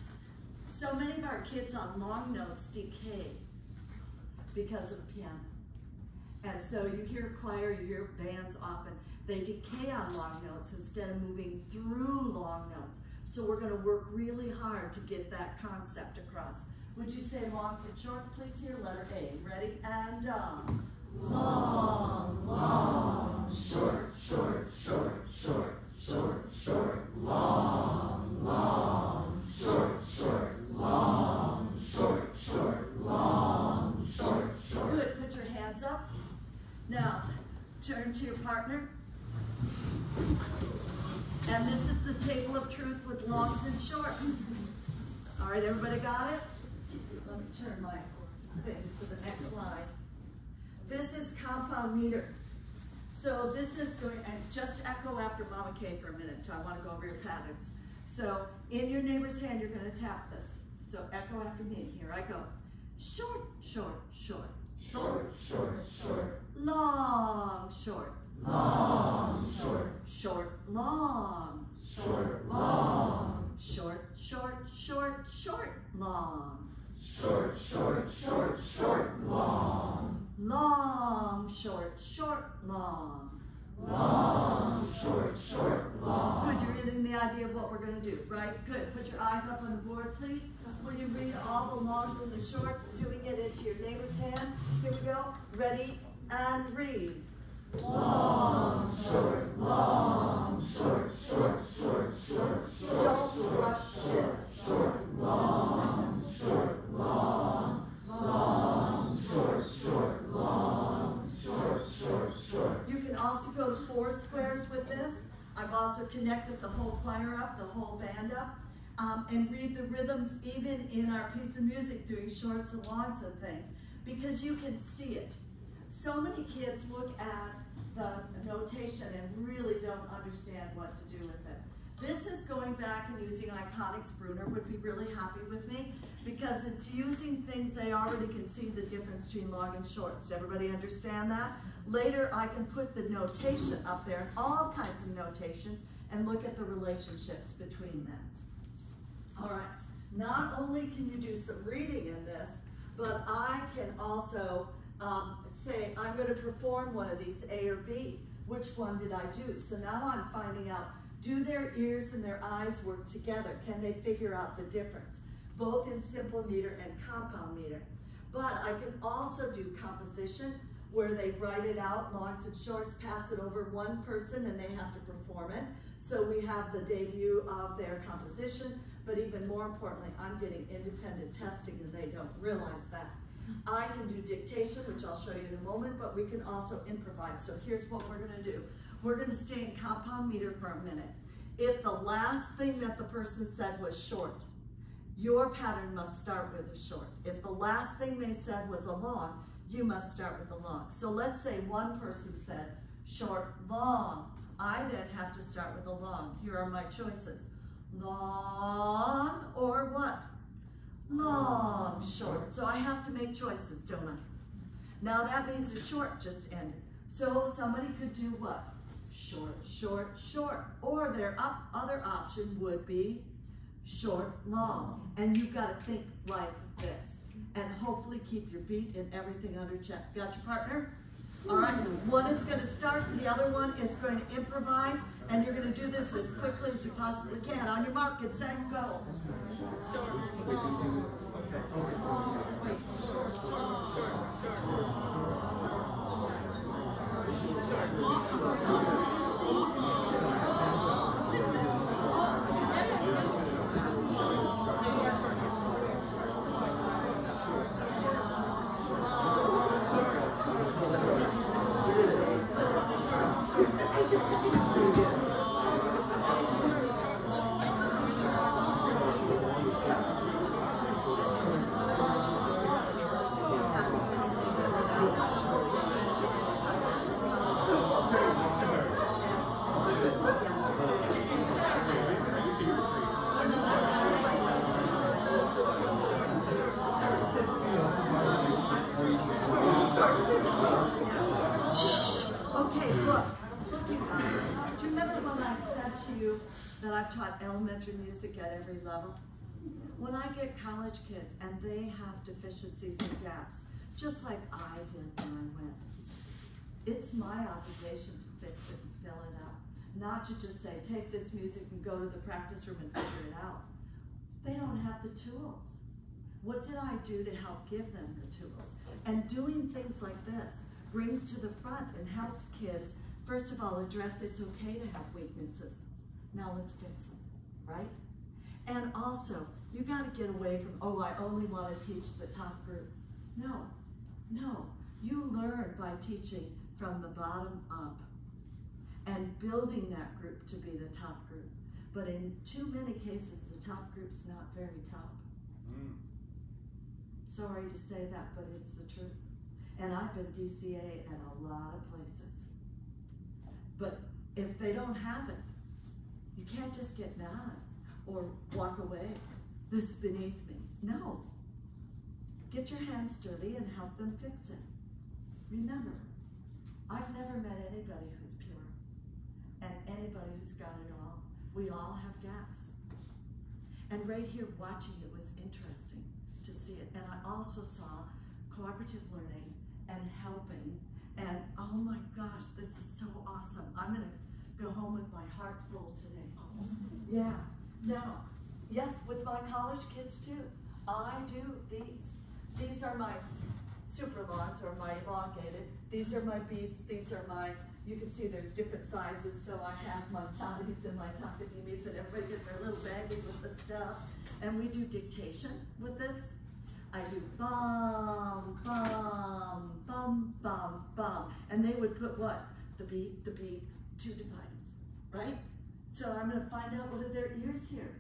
so many of our kids on long notes decay because of the piano. And so you hear choir, you hear bands often, they decay on long notes instead of moving through long notes. So we're gonna work really hard to get that concept across. Would you say longs and shorts, please, here? Letter A. Ready? And um. Long, long, short, short, short, short, short, short, long, long, short, short, long, short, short, long, short, short. Good. Put your hands up. Now, turn to your partner. And this is the table of truth with longs and shorts. All right, everybody got it? Let me turn my thing to the next slide. This is compound meter. So this is going, and just echo after Mama K for a minute, I want to go over your patterns. So in your neighbor's hand, you're going to tap this. So echo after me. Here I go. Short, short, short. Short, short, short. Long, short. Long, short. Short, long. Short, long. Short, short, short, short, long. Short, short, short, short, long. Long, short, short, long. Long, short, short, long. Good, you're getting the idea of what we're gonna do, right? Good, put your eyes up on the board, please. Will you read all the longs and the shorts, doing it into your neighbor's hand? Here we go, ready, and read. Long, short, long, short, short, short, short, short, Don't rush it. short, long, short, long, long, short, short, long, short, short, short. You can also go four squares with this. I've also connected the whole choir up, the whole band up, um, and read the rhythms even in our piece of music doing shorts and longs and things, because you can see it. So many kids look at the notation and really don't understand what to do with it. This is going back and using Iconics. Bruner would be really happy with me because it's using things they already can see the difference between long and short. Does everybody understand that? Later, I can put the notation up there, all kinds of notations, and look at the relationships between them. All right, not only can you do some reading in this, but I can also um, say, I'm gonna perform one of these, A or B. Which one did I do? So now I'm finding out, do their ears and their eyes work together? Can they figure out the difference? Both in simple meter and compound meter. But I can also do composition, where they write it out, longs and shorts, pass it over one person and they have to perform it. So we have the debut of their composition, but even more importantly, I'm getting independent testing and they don't realize that. I can do dictation, which I'll show you in a moment, but we can also improvise. So here's what we're gonna do. We're gonna stay in compound meter for a minute. If the last thing that the person said was short, your pattern must start with a short. If the last thing they said was a long, you must start with a long. So let's say one person said short, long. I then have to start with a long. Here are my choices. Long or what? Long, short. So I have to make choices, don't I? Now that means a short just ended. So somebody could do what? Short, short, short. Or their up, other option would be short, long. And you've got to think like this. And hopefully keep your beat and everything under check. Got your partner? All right, one is going to start, the other one is going to improvise, and you're going to do this as quickly as you possibly can. On your mark, get set, go. Short, long, Okay, look, look you guys. Do you remember when I said to you that I've music at every level? When I get college kids and they have deficiencies and gaps, just like I did when I went, it's my obligation to fix it and fill it up, Not to just say, take this music and go to the practice room and figure it out. They don't have the tools. What did I do to help give them the tools? And doing things like this brings to the front and helps kids, first of all, address it's okay to have weaknesses. Now let's fix them, right? And also, you gotta get away from, oh, I only wanna teach the top group. No, no. You learn by teaching from the bottom up and building that group to be the top group. But in too many cases, the top group's not very top. Hmm. Sorry to say that, but it's the truth. And I've been DCA at a lot of places. But if they don't have it, you can't just get mad or walk away. This is beneath me. No. Get your hands dirty and help them fix it. Remember, I've never met anybody who's pure and anybody who's got it all. We all have gaps. And right here watching it was interesting to see it. And I also saw cooperative learning and helping. And oh my gosh, this is so awesome. I'm gonna go home with my heart full today. Yeah. Now, yes, with my college kids too. I do these. These are my super lots or my elongated. These are my beads. These are my, you can see there's different sizes. So I have my toddies and my takadimis and everybody gets their little baggie with the stuff. And we do dictation with this. I do bum, bum, bum, bum, bum. And they would put what? The beat, the beat, two dividends, right? So I'm gonna find out what are their ears here.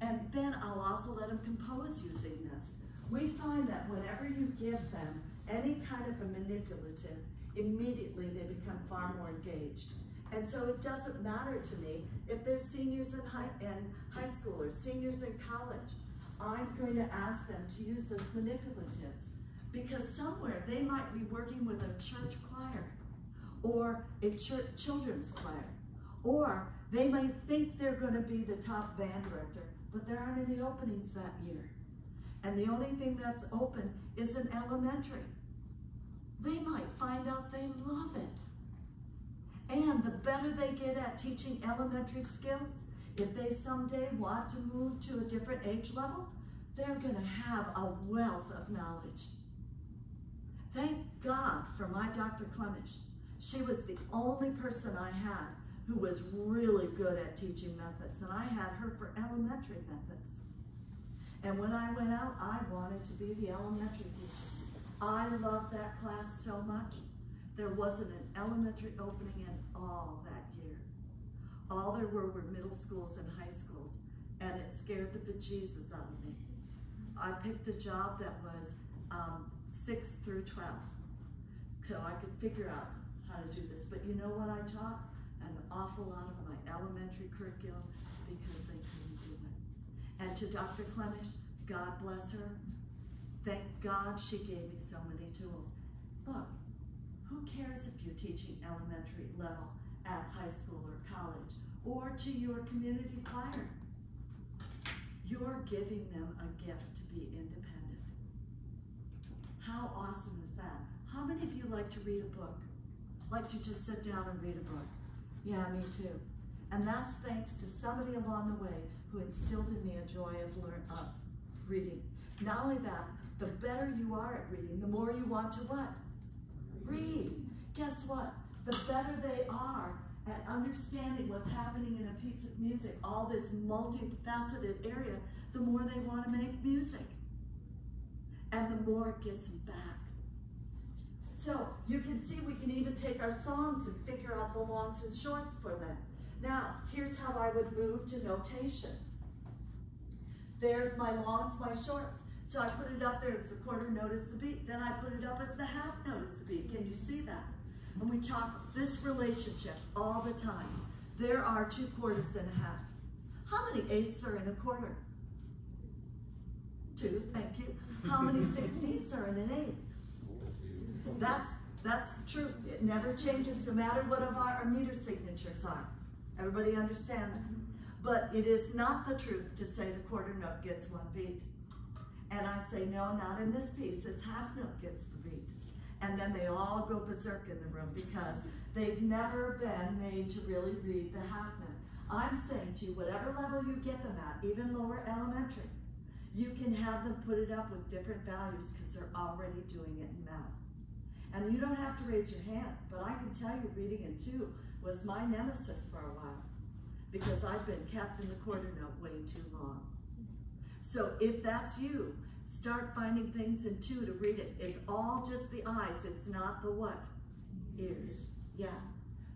And then I'll also let them compose using this. We find that whenever you give them any kind of a manipulative, immediately they become far more engaged. And so it doesn't matter to me if they're seniors in high, in high school or seniors in college. I'm going to ask them to use those manipulatives because somewhere they might be working with a church choir or a children's choir, or they might think they're going to be the top band director, but there aren't any openings that year. And the only thing that's open is an elementary. They might find out they love it. And the better they get at teaching elementary skills, if they someday want to move to a different age level, they're going to have a wealth of knowledge. Thank God for my Dr. Clemish. She was the only person I had who was really good at teaching methods, and I had her for elementary methods. And when I went out, I wanted to be the elementary teacher. I loved that class so much. There wasn't an elementary opening at all that year. All there were were middle schools and high schools, and it scared the bejesus out of me. I picked a job that was um, 6 through 12, so I could figure out how to do this. But you know what I taught? An awful lot of my elementary curriculum because they couldn't do it. And to Dr. Clemish, God bless her, thank God she gave me so many tools. Look, who cares if you're teaching elementary level at high school or college or to your community choir? You're giving them a gift to be independent. How awesome is that? How many of you like to read a book? Like to just sit down and read a book? Yeah, me too. And that's thanks to somebody along the way who instilled in me a joy of learn of reading. Not only that, the better you are at reading, the more you want to what? Read. Guess what? The better they are at understanding what's happening in a piece of music, all this multifaceted area, the more they want to make music. And the more it gives them back. So you can see we can even take our songs and figure out the longs and shorts for them. Now, here's how I would move to notation. There's my longs, my shorts. So I put it up there as a quarter note as the beat. Then I put it up as the half note as the beat. Can you see that? And we talk this relationship all the time. There are two quarters and a half. How many eighths are in a quarter? Two, thank you. How many sixteenths are in an eighth? That's, that's the truth. It never changes no matter what of our, meter signatures are. Everybody understand that? But it is not the truth to say the quarter note gets one beat. And I say, no, not in this piece. It's half note gets the beat. And then they all go berserk in the room because they've never been made to really read the half note. I'm saying to you, whatever level you get them at, even lower elementary, you can have them put it up with different values because they're already doing it in math. And you don't have to raise your hand, but I can tell you reading in two was my nemesis for a while because I've been kept in the quarter note way too long. So if that's you, start finding things in two to read it. It's all just the eyes, it's not the what? Ears, yeah.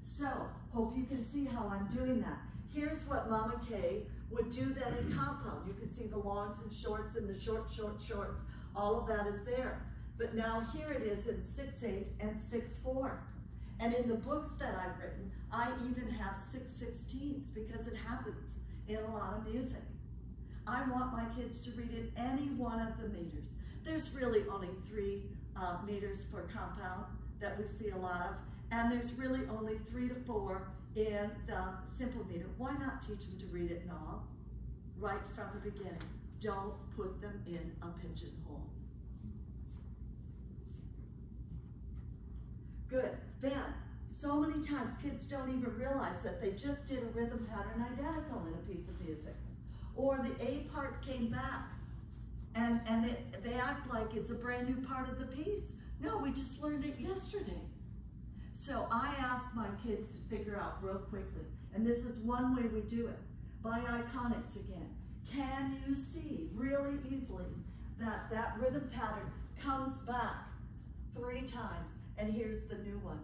So, hope you can see how I'm doing that. Here's what Mama Kay would do then in compound. You can see the longs and shorts and the short, short, shorts. All of that is there. But now here it is in 6-8 and 6-4. And in the books that I've written, I even have 6 16ths because it happens in a lot of music. I want my kids to read in any one of the meters. There's really only three uh, meters for compound that we see a lot of, and there's really only three to four in the simple meter. Why not teach them to read it in all? Right from the beginning. Don't put them in a pigeonhole. Good. Then, so many times kids don't even realize that they just did a rhythm pattern identical in a piece of music. Or the A part came back and, and they, they act like it's a brand new part of the piece. No, we just learned it yesterday. So I asked my kids to figure out real quickly, and this is one way we do it, by iconics again. Can you see really easily that that rhythm pattern comes back three times, and here's the new one.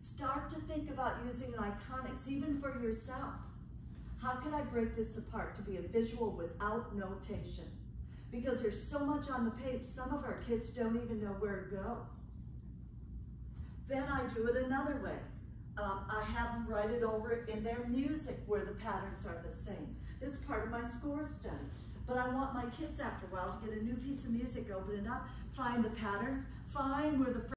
Start to think about using iconics, even for yourself. How can I break this apart to be a visual without notation? Because there's so much on the page, some of our kids don't even know where to go. Then I do it another way. Um, I have them write it over in their music where the patterns are the same. This is part of my score study. But I want my kids after a while to get a new piece of music, open it up, find the patterns, find where the